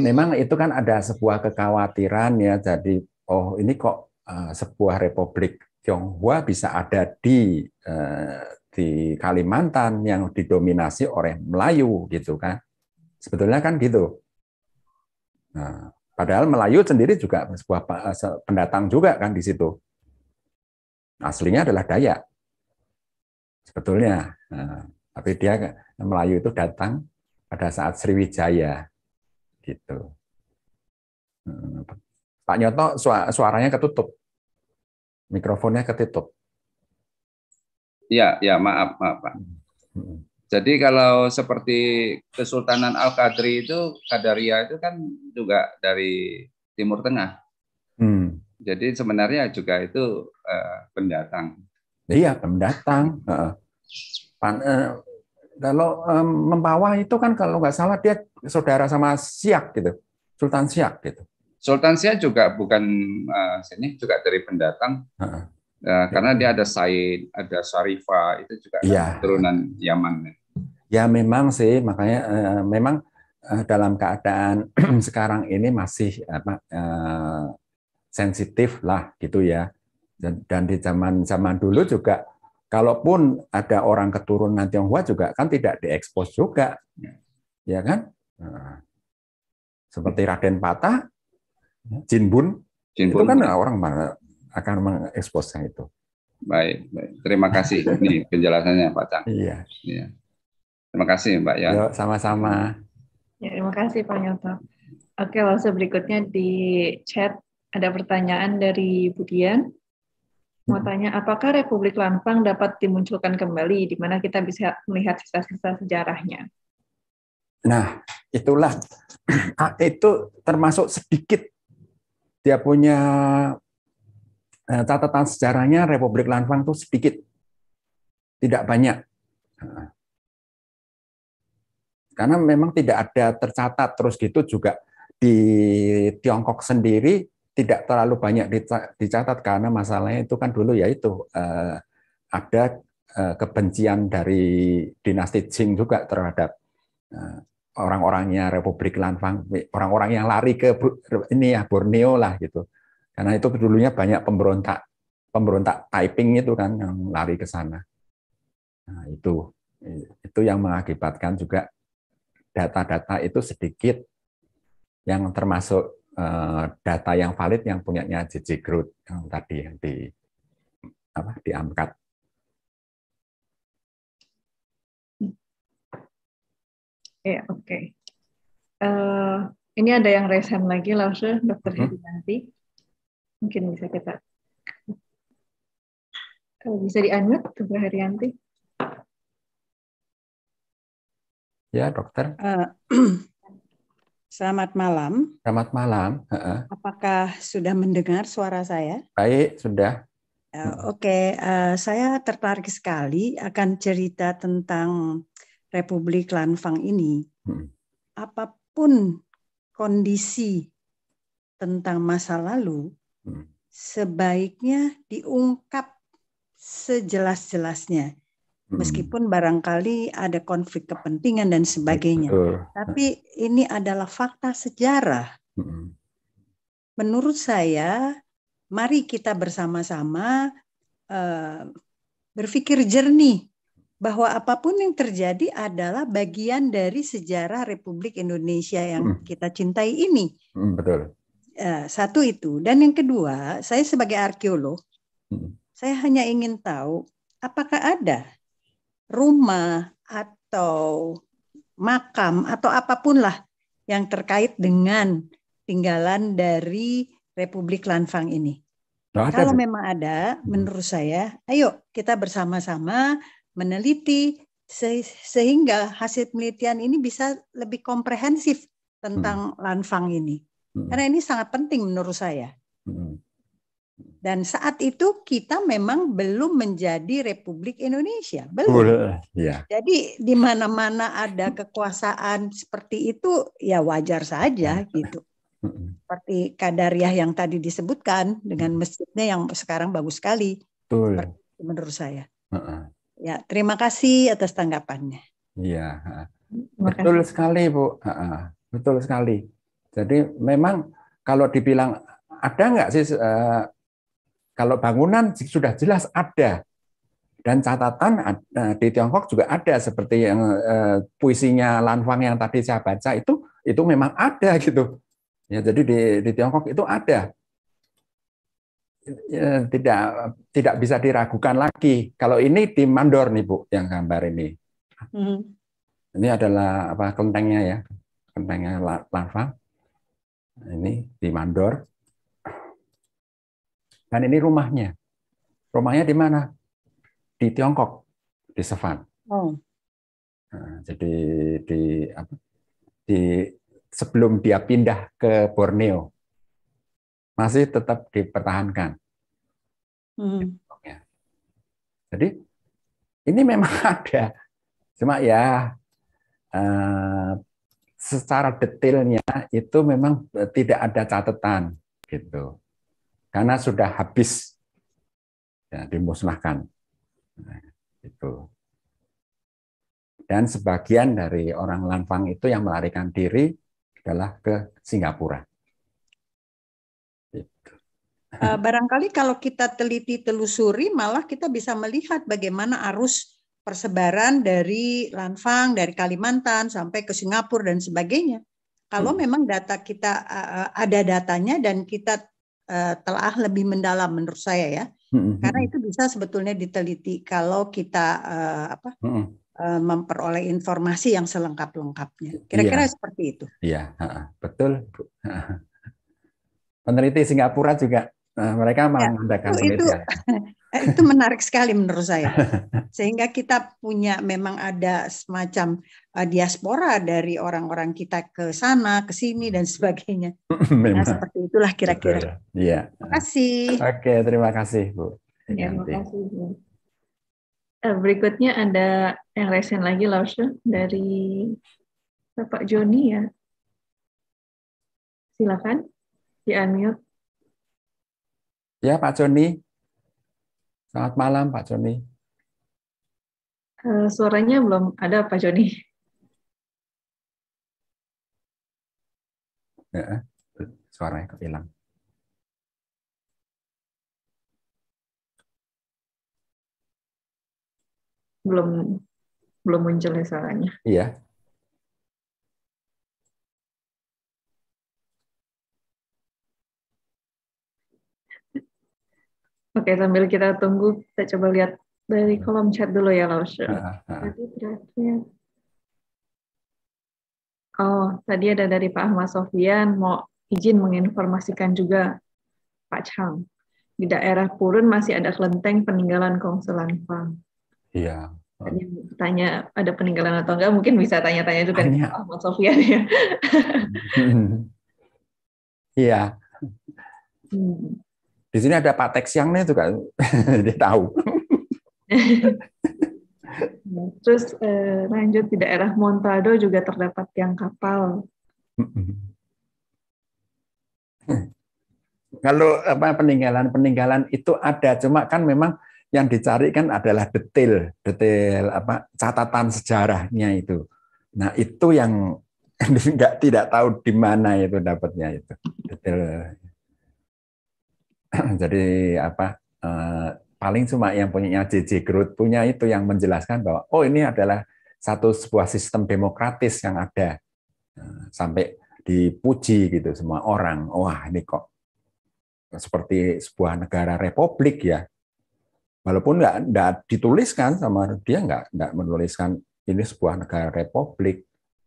memang itu kan ada sebuah kekhawatiran ya. Jadi oh ini kok eh, sebuah republik Tionghoa bisa ada di eh, di Kalimantan yang didominasi oleh Melayu gitu kan. Sebetulnya kan gitu. Nah, padahal Melayu sendiri juga sebuah pendatang juga kan di situ. Aslinya adalah Dayak. Sebetulnya. Nah, tapi dia Melayu itu datang pada saat Sriwijaya gitu. Hmm, Pak Nyoto suaranya ketutup. Mikrofonnya ketutup. Ya, ya maaf, maaf Pak. Hmm. Jadi kalau seperti Kesultanan Al-Qadri itu, Kadaria itu kan juga dari Timur Tengah. Hmm. Jadi sebenarnya juga itu uh, pendatang. Iya, pendatang. Uh, pan, uh, kalau um, Mempawah itu kan kalau nggak salah dia saudara sama Siak gitu, Sultan Siak gitu. Sultan Siak juga bukan uh, sini juga dari pendatang. -uh. Ya, karena dia ada Said, ada Syarifah, itu juga ya. turunan Yaman. Ya memang sih, makanya uh, memang uh, dalam keadaan [clears throat] sekarang ini masih apa uh, sensitif lah gitu ya. Dan, dan di zaman zaman dulu juga, kalaupun ada orang keturunan Tionghoa juga kan tidak diekspos juga, ya kan? Nah, seperti Raden Patah, Jinbun, Jinbun, itu kan orang akan mengeksposnya itu. Baik, baik. Terima kasih [laughs] ini penjelasannya Pak Cang. Iya. iya. Terima kasih Mbak ya. Yuk, sama-sama. Ya, terima kasih Pak Nyoto. Oke, langsung berikutnya di chat ada pertanyaan dari Budian. Mau hmm. tanya, apakah Republik Lampang dapat dimunculkan kembali, di mana kita bisa melihat sisa-sisa sejarahnya? Nah, itulah [clears throat] ah, itu termasuk sedikit dia punya catatan sejarahnya Republik Lanfang itu sedikit, tidak banyak. Karena memang tidak ada tercatat terus gitu juga di Tiongkok sendiri tidak terlalu banyak dicatat karena masalahnya itu kan dulu yaitu eh, ada eh, kebencian dari dinasti Qing juga terhadap orang-orangnya Republik Lanfang, orang-orang yang lari ke ini ya Borneo lah gitu. Karena itu dulunya banyak pemberontak pemberontak typing itu kan yang lari ke sana. Nah, itu itu yang mengakibatkan juga data-data itu sedikit yang termasuk eh, data yang valid yang punyanya JJ Groot yang tadi yang di apa diangkat. Ya, oke. Okay. Uh, eh, ini ada yang resen lagi langsung Dokter hmm. Hedianti mungkin bisa kita bisa di-unmute Bu Herianti. Ya, dokter. Uh, [clears throat] selamat malam. Selamat malam. Apakah sudah mendengar suara saya? Baik, sudah. Uh, Oke, okay. uh, saya tertarik sekali akan cerita tentang Republik Lanfang ini. Hmm. Apa pun kondisi tentang masa lalu. Sebaiknya diungkap sejelas-jelasnya. Hmm. Meskipun barangkali ada konflik kepentingan dan sebagainya. Betul. Tapi ini adalah fakta sejarah. Hmm. Menurut saya, mari kita bersama-sama uh, berpikir jernih bahwa apa pun yang terjadi adalah bagian dari sejarah Republik Indonesia yang kita cintai ini. Betul. Ya, satu itu. Dan yang kedua, saya sebagai arkeolog, hmm. saya hanya ingin tahu apakah ada rumah atau makam atau apa pun lah yang terkait dengan tinggalan dari Republik Lanfang ini. Nah, Kalau memang ada, hmm. menurut saya, ayo kita bersama-sama meneliti sehingga hasil penelitian ini bisa lebih komprehensif tentang hmm. Lanfang ini. Karena ini sangat penting menurut saya. Dan saat itu kita memang belum menjadi Republik Indonesia, belum. Ya. Jadi di mana-mana ada kekuasaan seperti itu, ya wajar saja gitu. Seperti Kadariah yang tadi disebutkan dengan masjidnya yang sekarang bagus sekali. Betul. Menurut saya. Ya, terima kasih atas tanggapannya. Iya, betul sekali Bu. Betul sekali. Jadi memang kalau dibilang ada nggak sih uh, Kalau bangunan sudah jelas ada. Dan catatan di Tiongkok juga ada seperti yang puisinya Lanfang yang tadi saya baca itu itu memang ada gitu. Ya, jadi di, di Tiongkok itu ada. Ya, tidak tidak bisa diragukan lagi. Kalau ini di Mandor nih Bu, yang gambar ini. Hmm. Ini adalah apa kelentengnya ya, kelentengnya lava. Ini di Mandor. Dan ini rumahnya. Rumahnya di mana? Di Tiongkok, di Sevan. Oh. Nah, jadi di apa? Di sebelum dia pindah ke Borneo masih tetap dipertahankan. Hmm. Jadi ini memang [laughs] ada, cuma ya eh, secara detailnya itu memang tidak ada catatan gitu, karena sudah habis ya, dimusnahkan. Nah, itu. Dan sebagian dari orang Lanfang itu yang melarikan diri adalah ke Singapura. Uh, barangkali kalau kita teliti telusuri malah kita bisa melihat bagaimana arus persebaran dari Lanfang, dari Kalimantan sampai ke Singapura dan sebagainya. Kalau hmm. memang data kita uh, ada datanya dan kita uh, telah lebih mendalam menurut saya ya. Hmm. Karena itu bisa sebetulnya diteliti kalau kita uh, apa? Hmm. Uh, memperoleh informasi yang selengkap-lengkapnya. Kira-kira ya. seperti itu. Iya, betul. Peneliti Singapura juga Nah, mereka ya, mengadakan itu, itu, [laughs] itu menarik sekali menurut saya. Sehingga kita punya memang ada semacam uh, diaspora dari orang-orang kita ke sana, ke sini dan sebagainya. [laughs] Nah, seperti itulah kira-kira. Iya. Terima kasih. Oke, terima kasih, Bu. Ya, terima kasih, Bu. Eh, berikutnya ada yang resen lagi, Lausha, dari Bapak Joni ya. Silakan di unmute. Ya, Pak Joni. Selamat malam, Pak Joni. Uh, suaranya belum ada, Pak Joni. Ya, suaranya kok hilang. Belum belum muncul ya suaranya. Iya. Oke, sambil kita tunggu, kita coba lihat dari kolom chat dulu ya, Lausha. Jadi Oh, tadi ada dari Pak Ahmad Sofian, mau izin menginformasikan juga Pak Chang. Di daerah Purun masih ada kelenteng peninggalan Kongselan Fang. Iya. Tadi tanya ada peninggalan atau enggak, mungkin bisa tanya-tanya juga Pak Ahmad Sofian ya. [laughs] Iya. hmm. Di sini ada Pak Texiang nih juga [laughs] dia tahu. [laughs] Terus eh, lanjut di daerah Montado juga terdapat tiang kapal. Kalau apa peninggalan-peninggalan itu ada, cuma kan memang yang dicari kan adalah detail, detail apa catatan sejarahnya itu. Nah itu yang [laughs] nggak tidak tahu di mana itu dapatnya itu detail [clears throat] jadi apa eh, paling cuma yang punya JJ Groot punya itu yang menjelaskan bahwa oh ini adalah satu sebuah sistem demokratis yang ada. Eh, sampai dipuji gitu semua orang. Wah ini kok seperti sebuah negara republik ya. Walaupun nggak nggak dituliskan sama dia nggak nggak menuliskan ini sebuah negara republik.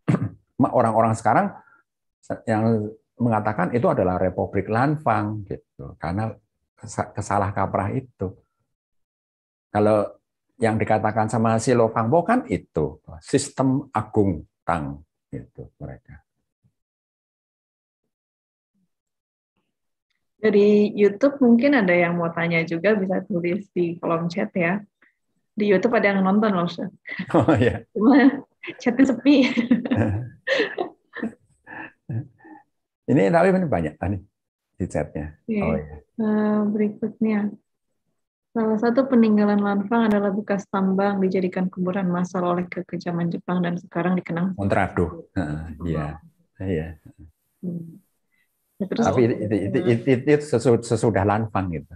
[clears throat] Orang-orang sekarang yang mengatakan itu adalah Republik Lanfang gitu karena kesalah kaprah itu. Kalau yang dikatakan sama si Lo Fangbo kan itu sistem agung tang itu mereka. Dari YouTube mungkin ada yang mau tanya juga bisa tulis di kolom chat ya. Di YouTube ada yang nonton loh. Oh ya. Cuma chatnya sepi. [laughs] Ini tapi ini banyak nih di chatnya. Okay. Oh, iya. uh, berikutnya, salah satu peninggalan Lanfang adalah bekas tambang dijadikan kuburan massal oleh kekejaman Jepang dan sekarang dikenang. Montrado, uh, iya, iya. Hmm. Ya, terus, Tapi itu, itu, itu, itu, itu sesudah Lanfang gitu.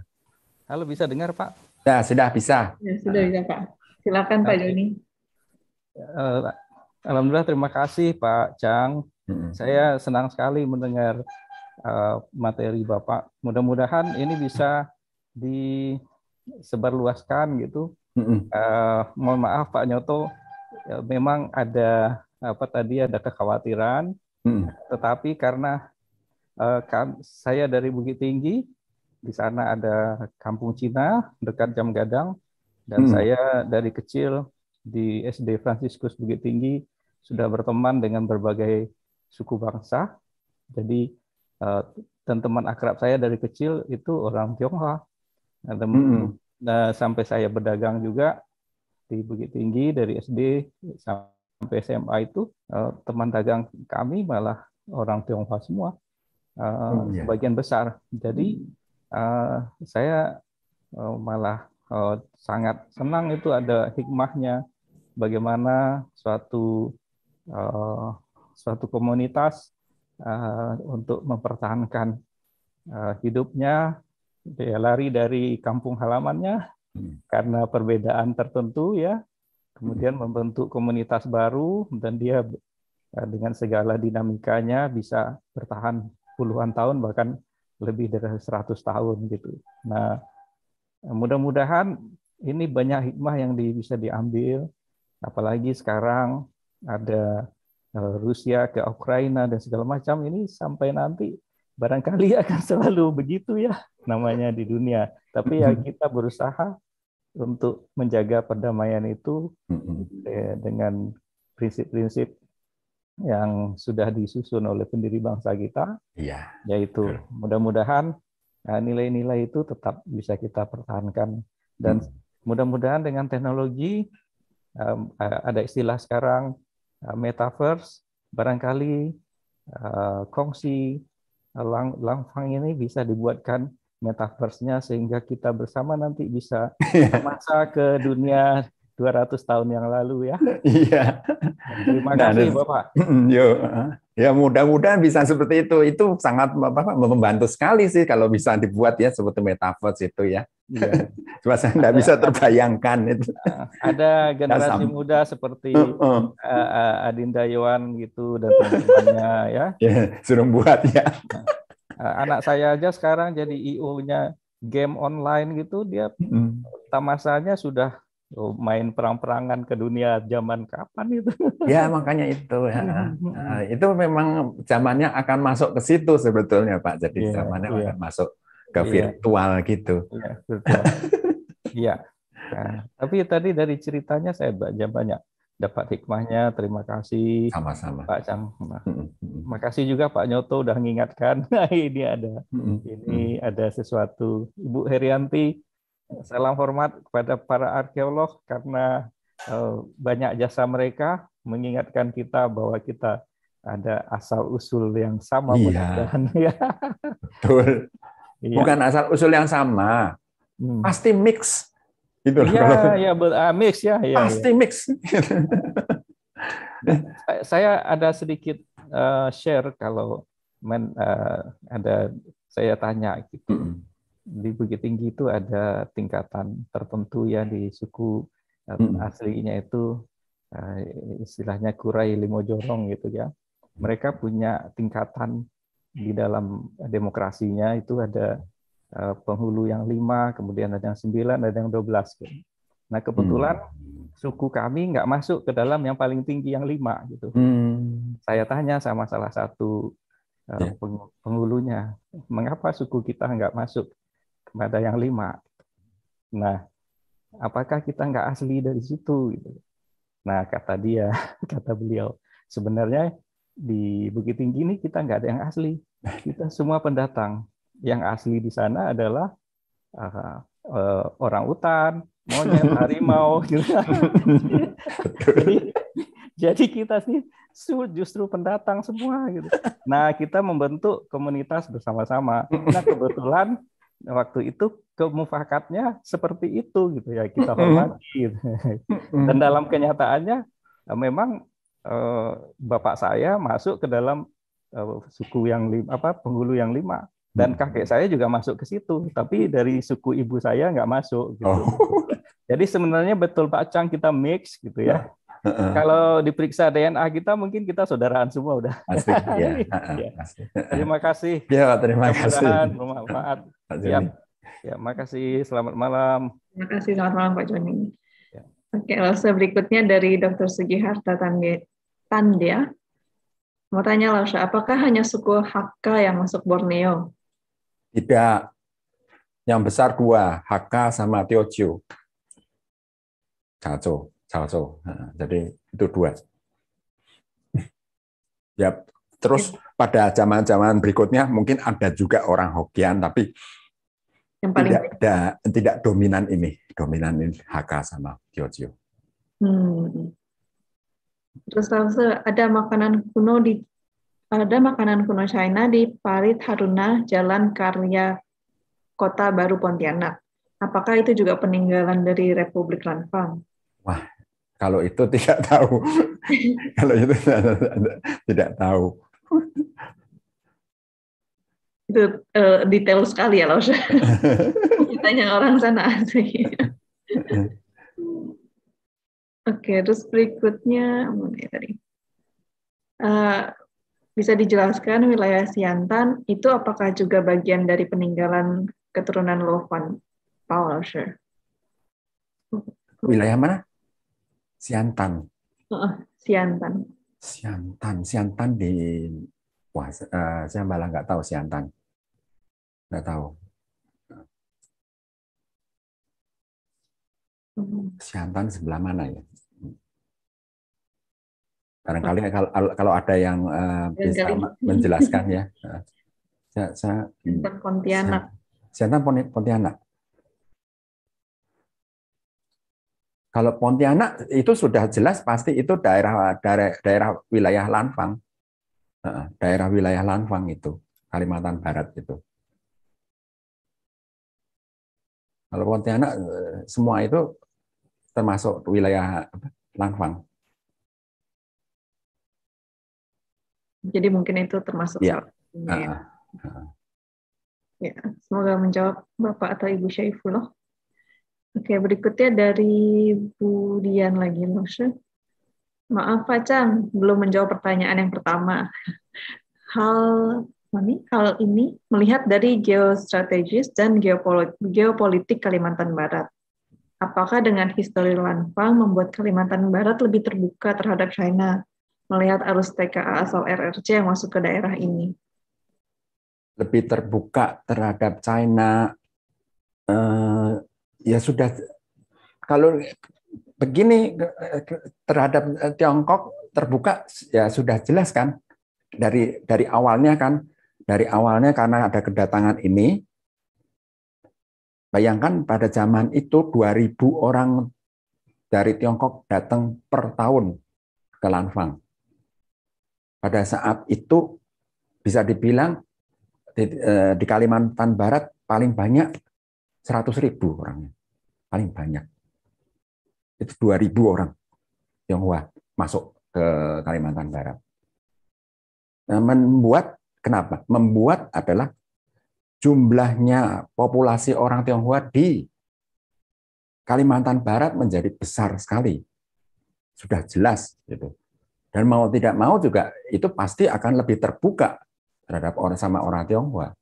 Halo, bisa dengar Pak? Ya, sudah bisa. Ya, sudah bisa Pak. Silakan Pak Joni. Eh, Alhamdulillah, terima kasih Pak Chang. Hmm. Saya senang sekali mendengar uh, materi Bapak. Mudah-mudahan ini bisa disebarluaskan gitu. Hmm. Uh, mohon maaf Pak Nyoto, ya, memang ada apa tadi ada kekhawatiran, hmm. tetapi karena uh, kan, saya dari Bukit Tinggi, di sana ada kampung Cina dekat Jam Gadang dan hmm. saya dari kecil di SD Fransiskus Bukit Tinggi sudah berteman dengan berbagai suku bangsa. Jadi uh, dan teman akrab saya dari kecil itu orang Tionghoa. Nah, hmm. nah, sampai saya berdagang juga di Bukit Tinggi dari SD sampai SMA itu uh, teman dagang kami malah orang Tionghoa semua. Uh, oh, yeah. sebagian besar. Jadi uh, saya uh, malah uh, sangat senang itu ada hikmahnya bagaimana suatu uh, suatu komunitas uh, untuk mempertahankan uh, hidupnya dia lari dari kampung halamannya hmm. karena perbedaan tertentu ya kemudian membentuk komunitas baru dan dia dengan segala dinamikanya bisa bertahan puluhan tahun bahkan lebih dari 100 tahun gitu. Nah, mudah-mudahan ini banyak hikmah yang bisa diambil, apalagi sekarang ada eh, Rusia ke Ukraina dan segala macam ini sampai nanti barangkali [laughs] akan selalu begitu ya namanya di dunia. Tapi ya kita berusaha untuk menjaga perdamaian itu eh, dengan prinsip-prinsip yang sudah disusun oleh pendiri bangsa kita, iya. yaitu mudah-mudahan nah, nilai-nilai itu tetap bisa kita pertahankan dan hmm. mudah-mudahan dengan teknologi ada istilah sekarang metaverse, barangkali kongsi lang langfang ini bisa dibuatkan metaverse-nya sehingga kita bersama nanti bisa [laughs] iya. masa ke dunia 200 tahun yang lalu ya. Iya. Terima nah, kasih Bapak. Yo. Ya mudah-mudahan bisa seperti itu. Itu sangat apa, membantu sekali sih kalau bisa dibuat ya seperti metaverse itu ya. Iya. [laughs] Cuma saya tidak bisa terbayangkan itu. Ada generasi muda seperti uh, uh. Adinda Yowan gitu dan teman-temannya ya. [laughs] ya. Suruh buat ya. Anak saya aja sekarang jadi IO-nya game online gitu dia mm. tamasanya sudah main perang-perangan ke dunia zaman kapan itu? [laughs] Ya makanya itu ya. Nah, itu memang zamannya akan masuk ke situ sebetulnya Pak. Jadi yeah, zamannya yeah. akan masuk ke yeah. virtual gitu. Iya, virtual. [laughs] Iya. nah, tapi tadi dari ceritanya saya banyak banyak dapat hikmahnya. Terima kasih. Sama-sama. Pak Cang. Terima kasih juga Pak Nyoto udah mengingatkan. [laughs] Nah, ini ada ini ada sesuatu. Ibu Herianti Salam hormat kepada para arkeolog karena eh, banyak jasa mereka mengingatkan kita bahwa kita ada asal usul yang sama iya. [laughs] ya. Betul. Iya. Bukan asal usul yang sama. Hmm. Pasti mix. Gitu Iya, kalau... ya, uh, mix ya, ya. Pasti ya. mix. saya ada sedikit uh, share kalau men, uh, ada saya tanya gitu. Hmm di Bukit Tinggi itu ada tingkatan tertentu ya di suku hmm. aslinya itu uh, istilahnya Kurai Limojorong gitu ya. Mereka punya tingkatan di dalam demokrasinya itu ada uh, penghulu yang lima, kemudian ada yang sembilan, ada yang dua belas. Gitu. Nah kebetulan hmm. suku kami nggak masuk ke dalam yang paling tinggi yang lima gitu. Hmm. Saya tanya sama salah satu uh, penghulunya, mengapa suku kita nggak masuk kepada yang lima. Nah, apakah kita nggak asli dari situ? Gitu. Nah, kata dia, [laughs] kata beliau, sebenarnya di Bukit Tinggi ini kita nggak ada yang asli. Kita semua pendatang. Yang asli di sana adalah uh, uh, orang utan, monyet, [laughs] harimau, gitu. jadi, jadi kita sih justru pendatang semua gitu. Nah, kita membentuk komunitas bersama-sama. Nah, kebetulan waktu itu kemufakatnya seperti itu gitu ya kita hormati gitu. dan dalam kenyataannya eh, memang eh, bapak saya masuk ke dalam eh, suku yang lima, apa penghulu yang lima dan kakek saya juga masuk ke situ, tapi dari suku ibu saya nggak masuk. Gitu. Oh. [laughs] Jadi sebenarnya betul Pak Chang kita mix gitu ya. Uh-uh. Kalau diperiksa DNA kita mungkin kita saudaraan semua udah. Asik, ya. ya. Terima kasih. [laughs] Ya, terima kasih. Bermanfaat. Siap. Ya, makasih. Selamat malam. Terima kasih. Selamat malam Pak Joni. Ya. Oke, lalu berikutnya dari Dr. Sugiharta Tandia. Mau tanya Lausha, apakah hanya suku Hakka yang masuk Borneo? Tidak. Yang besar dua, Hakka sama Teochew. Caco. Jadi itu dua. Ya, terus pada zaman-zaman berikutnya mungkin ada juga orang Hokian, tapi yang paling tidak ada, tidak dominan ini, dominan ini Hakka sama Teochew. Hmm. Terus ada makanan kuno di ada makanan kuno China di Parit Haruna, Jalan Karya, Kota Baru Pontianak. Apakah itu juga peninggalan dari Republik Lanfang? Wah, kalau itu tidak tahu. [laughs] kalau itu tidak tahu. itu uh, detail sekali ya, Laus. Tanya orang sana asli. Oke, terus berikutnya mana tadi? Uh, bisa dijelaskan wilayah Siantan itu apakah juga bagian dari peninggalan keturunan Lovan Paulscher? Wilayah mana? Siantan. Uh, Siantan. Siantan, Siantan di wah uh, saya malah nggak tahu Siantan. Nggak tahu. Hmm. Siantan sebelah mana ya? Barangkali kalau, kalau ada yang uh, bisa menjelaskan ya. Saya, saya Pontianak. Siantan Pontianak. Kalau Pontianak itu sudah jelas pasti itu daerah daerah, daerah wilayah Lanfang. Daerah wilayah Lanfang itu, Kalimantan Barat itu. Kalau Pontianak eh, semua itu termasuk wilayah Lanfang. Jadi mungkin itu termasuk ya. salah uh, Ya, semoga menjawab Bapak atau Ibu Syaifullah. Oke, berikutnya dari Bu Dian lagi, Moshe. Maaf, Pak Cang, belum menjawab pertanyaan yang pertama. Hal ini, hal ini melihat dari geostrategis dan geopolitik Kalimantan Barat. Apakah dengan histori Lanfang membuat Kalimantan Barat lebih terbuka terhadap China melihat arus TKA asal RRC yang masuk ke daerah ini? Lebih terbuka terhadap China, eh, ya sudah. Kalau begini terhadap Tiongkok terbuka ya sudah jelas kan? Dari dari awalnya kan? Dari awalnya karena ada kedatangan ini. Bayangkan pada zaman itu 2000 orang dari Tiongkok datang per tahun ke Lanfang. Pada saat itu bisa dibilang di, eh, di Kalimantan Barat paling banyak 100 ribu orangnya. Paling banyak. Itu 2 ribu orang Tionghoa masuk ke Kalimantan Barat. Nah, membuat, kenapa? Membuat adalah jumlahnya populasi orang Tionghoa di Kalimantan Barat menjadi besar sekali. Sudah jelas gitu. Dan mau tidak mau juga itu pasti akan lebih terbuka terhadap orang sama orang Tionghoa.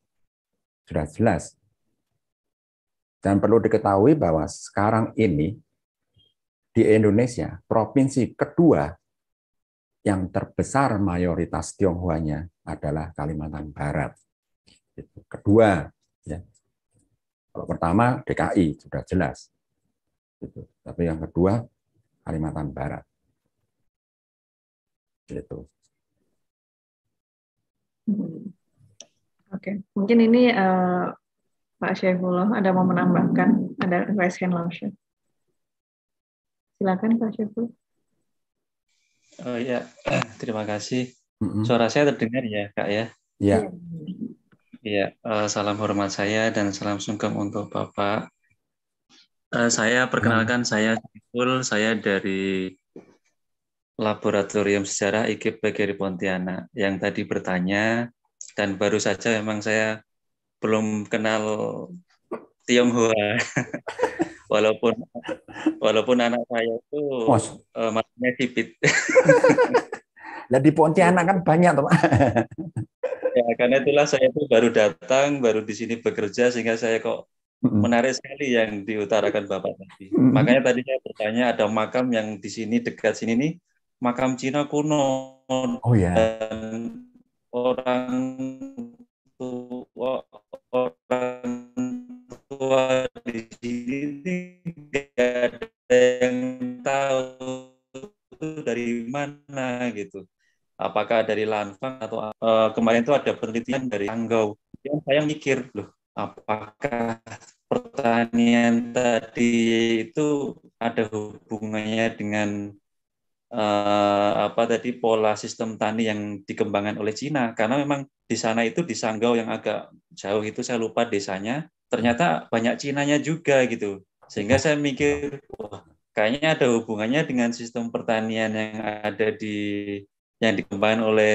Sudah jelas. Dan perlu diketahui bahwa sekarang ini di Indonesia, provinsi kedua yang terbesar mayoritas Tionghoanya adalah Kalimantan Barat. Kedua, ya. Kalau pertama DKI sudah jelas, tapi yang kedua Kalimantan Barat. Gitu. Hmm. Oke, mungkin ini uh, Pak Syaifullah ada mau menambahkan, ada raise hand langsung. Silakan Pak Syaifullah. Oh ya, [clears throat] terima kasih. Suara saya terdengar ya, Kak ya? Iya. Iya, uh, salam hormat saya dan salam sungkem untuk Bapak. Uh, saya perkenalkan, saya Syaiful, saya dari Laboratorium Sejarah IKIP PGRI Pontianak yang tadi bertanya dan baru saja memang saya belum kenal Tionghoa. [laughs] walaupun walaupun anak saya itu uh, masuknya sipit. [laughs] Nah di Pontianak kan banyak teman. [laughs] ya karena itulah saya itu baru datang, baru di sini bekerja sehingga saya kok menarik sekali yang diutarakan Bapak tadi. Makanya tadi saya bertanya ada makam yang di sini dekat sini nih makam Cina kuno. Oh ya. Dan orang tua orang tua di sini tidak ada yang tahu dari mana gitu. Apakah dari Lanfang atau uh, kemarin itu ada penelitian dari Anggau yang saya mikir loh apakah pertanian tadi itu ada hubungannya dengan uh, apa tadi pola sistem tani yang dikembangkan oleh Cina karena memang di sana itu di Sanggau yang agak jauh itu saya lupa desanya ternyata banyak Cinanya juga gitu sehingga saya mikir wah kayaknya ada hubungannya dengan sistem pertanian yang ada di yang dikembangkan oleh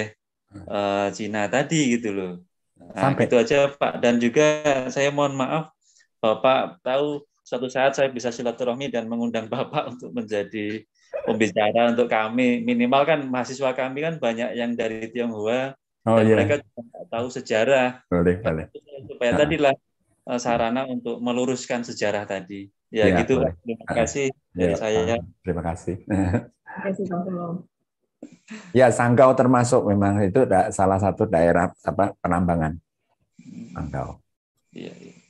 uh, Cina tadi gitu loh. Nah, Sampai. gitu aja Pak. Dan juga saya mohon maaf, Bapak tahu suatu saat saya bisa silaturahmi dan mengundang [laughs] Bapak untuk menjadi pembicara untuk kami. Minimal kan mahasiswa kami kan banyak yang dari Tionghoa oh, dan iya. mereka juga tahu sejarah. Boleh, boleh. Supaya nah. tadilah eh, sarana untuk meluruskan sejarah tadi. Ya, ya gitu. Boleh. Terima kasih ya, dari saya. Terima kasih. Terima kasih, [laughs] Ya, Sanggau termasuk memang itu salah satu daerah apa penambangan. Sanggau. Iya, iya.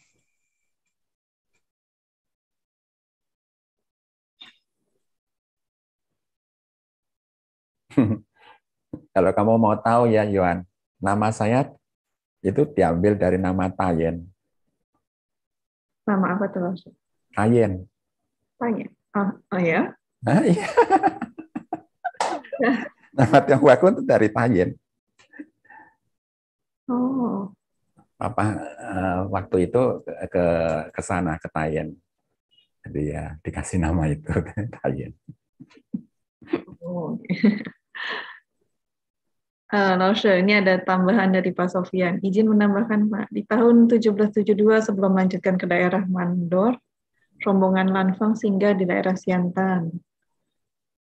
[laughs] Kalau kamu mau tahu ya, Yohan, nama saya itu diambil dari nama Tayen. Nama apa tuh? Tayen. Tayen. Oh, oh ya? Ah, iya. [laughs] Nama Tionghoa itu dari Tayen. Oh. Apa uh, waktu itu ke ke sana ke Tayen. Jadi ya dikasih nama itu [laughs] Tayen. Oh. Uh, ini ada tambahan dari Pak Sofian. Izin menambahkan Pak, di tahun 1772 sebelum melanjutkan ke daerah Mandor, rombongan Lanfang singgah di daerah Siantan.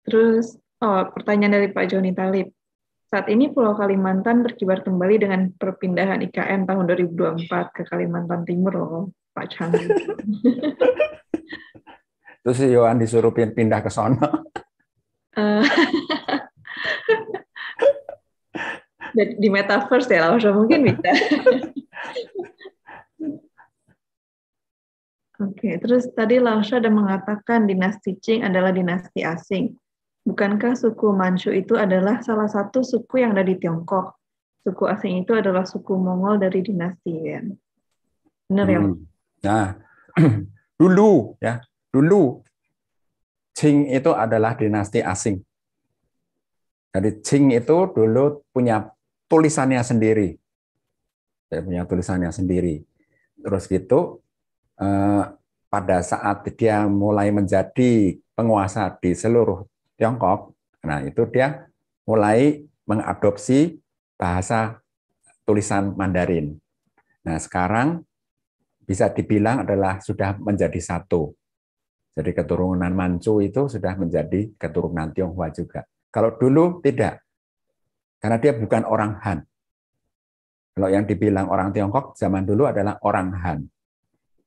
Terus Oh, pertanyaan dari Pak Joni Talib. Saat ini Pulau Kalimantan berkibar kembali dengan perpindahan IKN tahun 2024 ke Kalimantan Timur loh, Pak Chandra. [laughs] Terus si Yohan disuruh pindah ke sana. Uh, [laughs] di metaverse ya, lah, mungkin bisa. Oke, terus tadi Lausha ada mengatakan dinasti Qing adalah dinasti asing. Bukankah suku Manchu itu adalah salah satu suku yang ada di Tiongkok? Suku asing itu adalah suku Mongol dari dinasti ya. Benar ya? Hmm. Nah, [clears throat] dulu ya, dulu Qing itu adalah dinasti asing. Jadi Qing itu dulu punya tulisannya sendiri. Dia punya tulisannya sendiri. Terus gitu eh, pada saat dia mulai menjadi penguasa di seluruh Tiongkok. Nah, itu dia mulai mengadopsi bahasa tulisan Mandarin. Nah, sekarang bisa dibilang adalah sudah menjadi satu. Jadi keturunan Manchu itu sudah menjadi keturunan Tionghoa juga. Kalau dulu tidak. Karena dia bukan orang Han. Kalau yang dibilang orang Tiongkok zaman dulu adalah orang Han.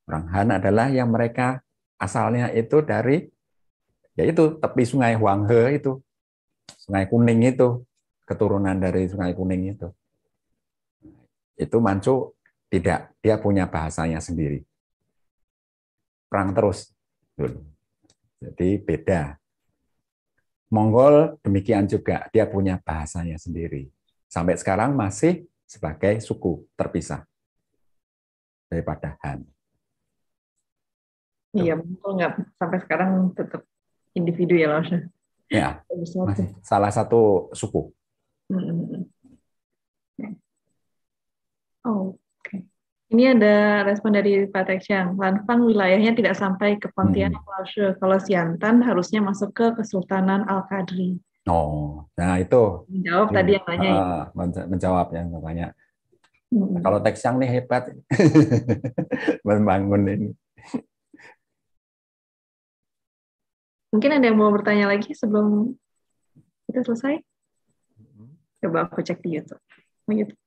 Orang Han adalah yang mereka asalnya itu dari yaitu tepi sungai Huanghe itu, sungai kuning itu, keturunan dari sungai kuning itu. Itu Manchu tidak, dia punya bahasanya sendiri. Perang terus dulu. Jadi beda. Mongol demikian juga, dia punya bahasanya sendiri. Sampai sekarang masih sebagai suku terpisah daripada Han. Iya, Mongol nggak sampai sekarang tetap individu ya Lars. Ya, masih salah satu suku. Hmm. Oh, Oke. Ini ada respon dari Pak Texiang. Lanfang wilayahnya tidak sampai ke Pontianak hmm. Kalau Siantan harusnya masuk ke Kesultanan Al-Qadri. Oh, nah itu. Menjawab tadi yang nanya. Uh, menjawab yang tanya. Hmm. Kalau teks yang nih hebat [laughs] membangun ini. Mungkin ada yang mau bertanya lagi sebelum kita selesai? Coba aku cek di YouTube. YouTube.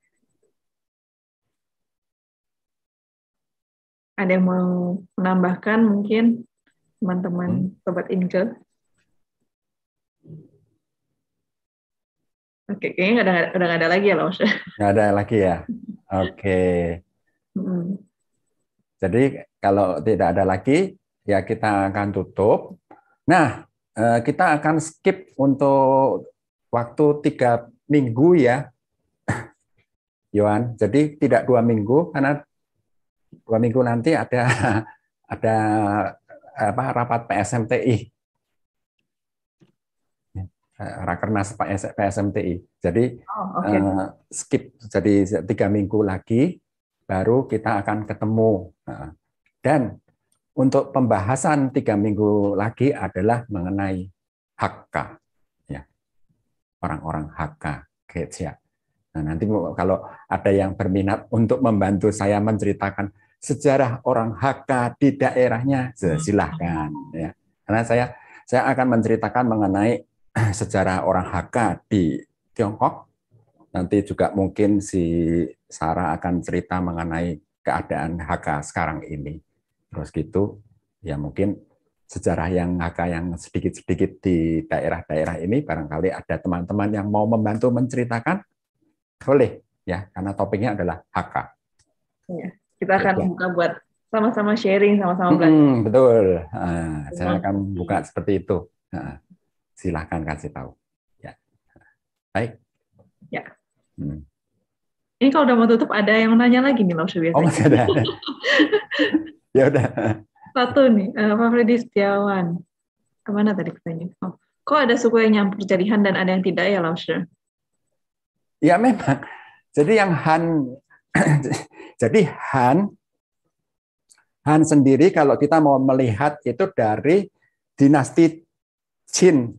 Ada yang mau menambahkan mungkin teman-teman hmm. sobat Inke? Oke, kayaknya udah, udah gak ada lagi ya, Lausha. Nggak ada lagi ya? Oke. Hmm. Jadi kalau tidak ada lagi, ya kita akan tutup. Nah, eh, kita akan skip untuk waktu tiga minggu ya, [laughs] Yohan. Jadi tidak dua minggu karena dua minggu nanti ada [laughs] ada apa rapat PSMTI Rakernas PSMTI. Jadi oh, okay. uh, eh, skip jadi tiga minggu lagi baru kita akan ketemu. Nah, dan untuk pembahasan tiga minggu lagi adalah mengenai HK, ya orang-orang HK, ya. Nah, nanti kalau ada yang berminat untuk membantu saya menceritakan sejarah orang HK di daerahnya, silahkan ya. Karena saya saya akan menceritakan mengenai [clears throat] sejarah orang Hakka di Tiongkok. Nanti juga mungkin si Sarah akan cerita mengenai keadaan Hakka sekarang ini. Terus gitu, ya mungkin sejarah yang Hakka yang sedikit-sedikit di daerah-daerah ini barangkali ada teman-teman yang mau membantu menceritakan, boleh ya, karena topiknya adalah Hakka. Ya, kita akan buka buat sama-sama sharing, sama-sama belajar. Hmm, betul. Nah, saya akan buka seperti itu. Nah silahkan kasih tahu. Ya. Baik. Ya. Hmm. Ini kalau udah mau tutup ada yang nanya lagi nih loh biasanya. Oh masih ada. [laughs] ya udah. Satu nih, uh, Pak Freddy Setiawan. Ke mana tadi pertanyaan? Oh, kok ada suku yang nyampur jadi Han dan ada yang tidak ya Lausha? Ya memang. Jadi yang Han, [clears throat] jadi Han, Han sendiri kalau kita mau melihat itu dari dinasti Qin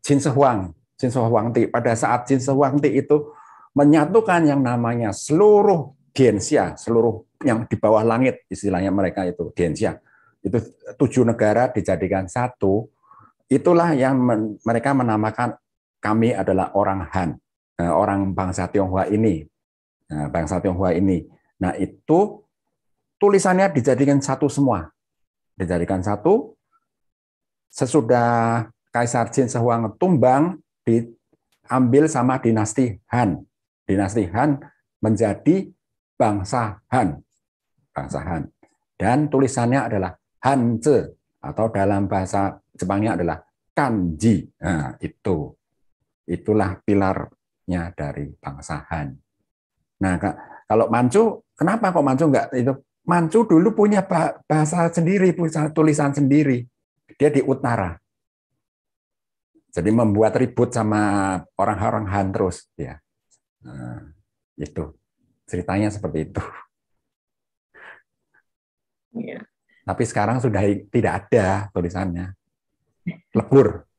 Jin Sehuang, Jin Sehuangti. Pada saat Jin Sehuangti itu menyatukan yang namanya seluruh Diensia, seluruh yang di bawah langit, istilahnya mereka itu Diensia. Itu tujuh negara dijadikan satu. Itulah yang men, mereka menamakan kami adalah orang Han, eh, orang bangsa Tionghoa ini, nah, bangsa Tionghoa ini. Nah itu tulisannya dijadikan satu semua, dijadikan satu. Sesudah Kaisar Jin Sehuang tumbang diambil sama dinasti Han. Dinasti Han menjadi bangsa Han. Bangsa Han. Dan tulisannya adalah Hanze atau dalam bahasa Jepangnya adalah kanji. Nah, itu. Itulah pilarnya dari bangsa Han. Nah, kalau Manchu, kenapa kok Manchu enggak itu? Manchu dulu punya bahasa sendiri, punya tulisan sendiri. Dia di utara. Jadi membuat ribut sama orang-orang Han terus ya. Nah, itu ceritanya seperti itu. Ya. Tapi sekarang sudah tidak ada tulisannya. Lebur.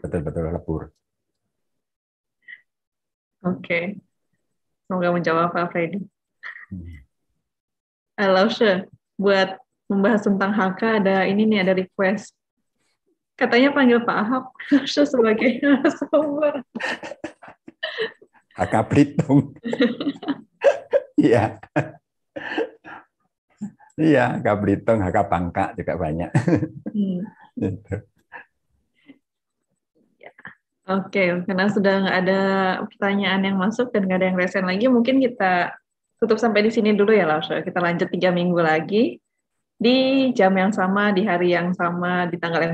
Betul-betul lebur. Oke. Semoga menjawab Pak Freddy. Halo, hmm. buat membahas tentang HK ada ini nih ada request katanya panggil Pak Ahok [laughs] sebagai [laughs] narasumber. Kakak Blitung. Iya. Iya, Kakak Blitung, Kakak Bangka juga banyak. Hmm. Gitu. Oke, karena sudah nggak ada pertanyaan yang masuk dan nggak ada yang resen lagi, mungkin kita tutup sampai di sini dulu ya, Lausha. Kita lanjut tiga minggu lagi di jam yang sama, di hari yang sama, di tanggal yang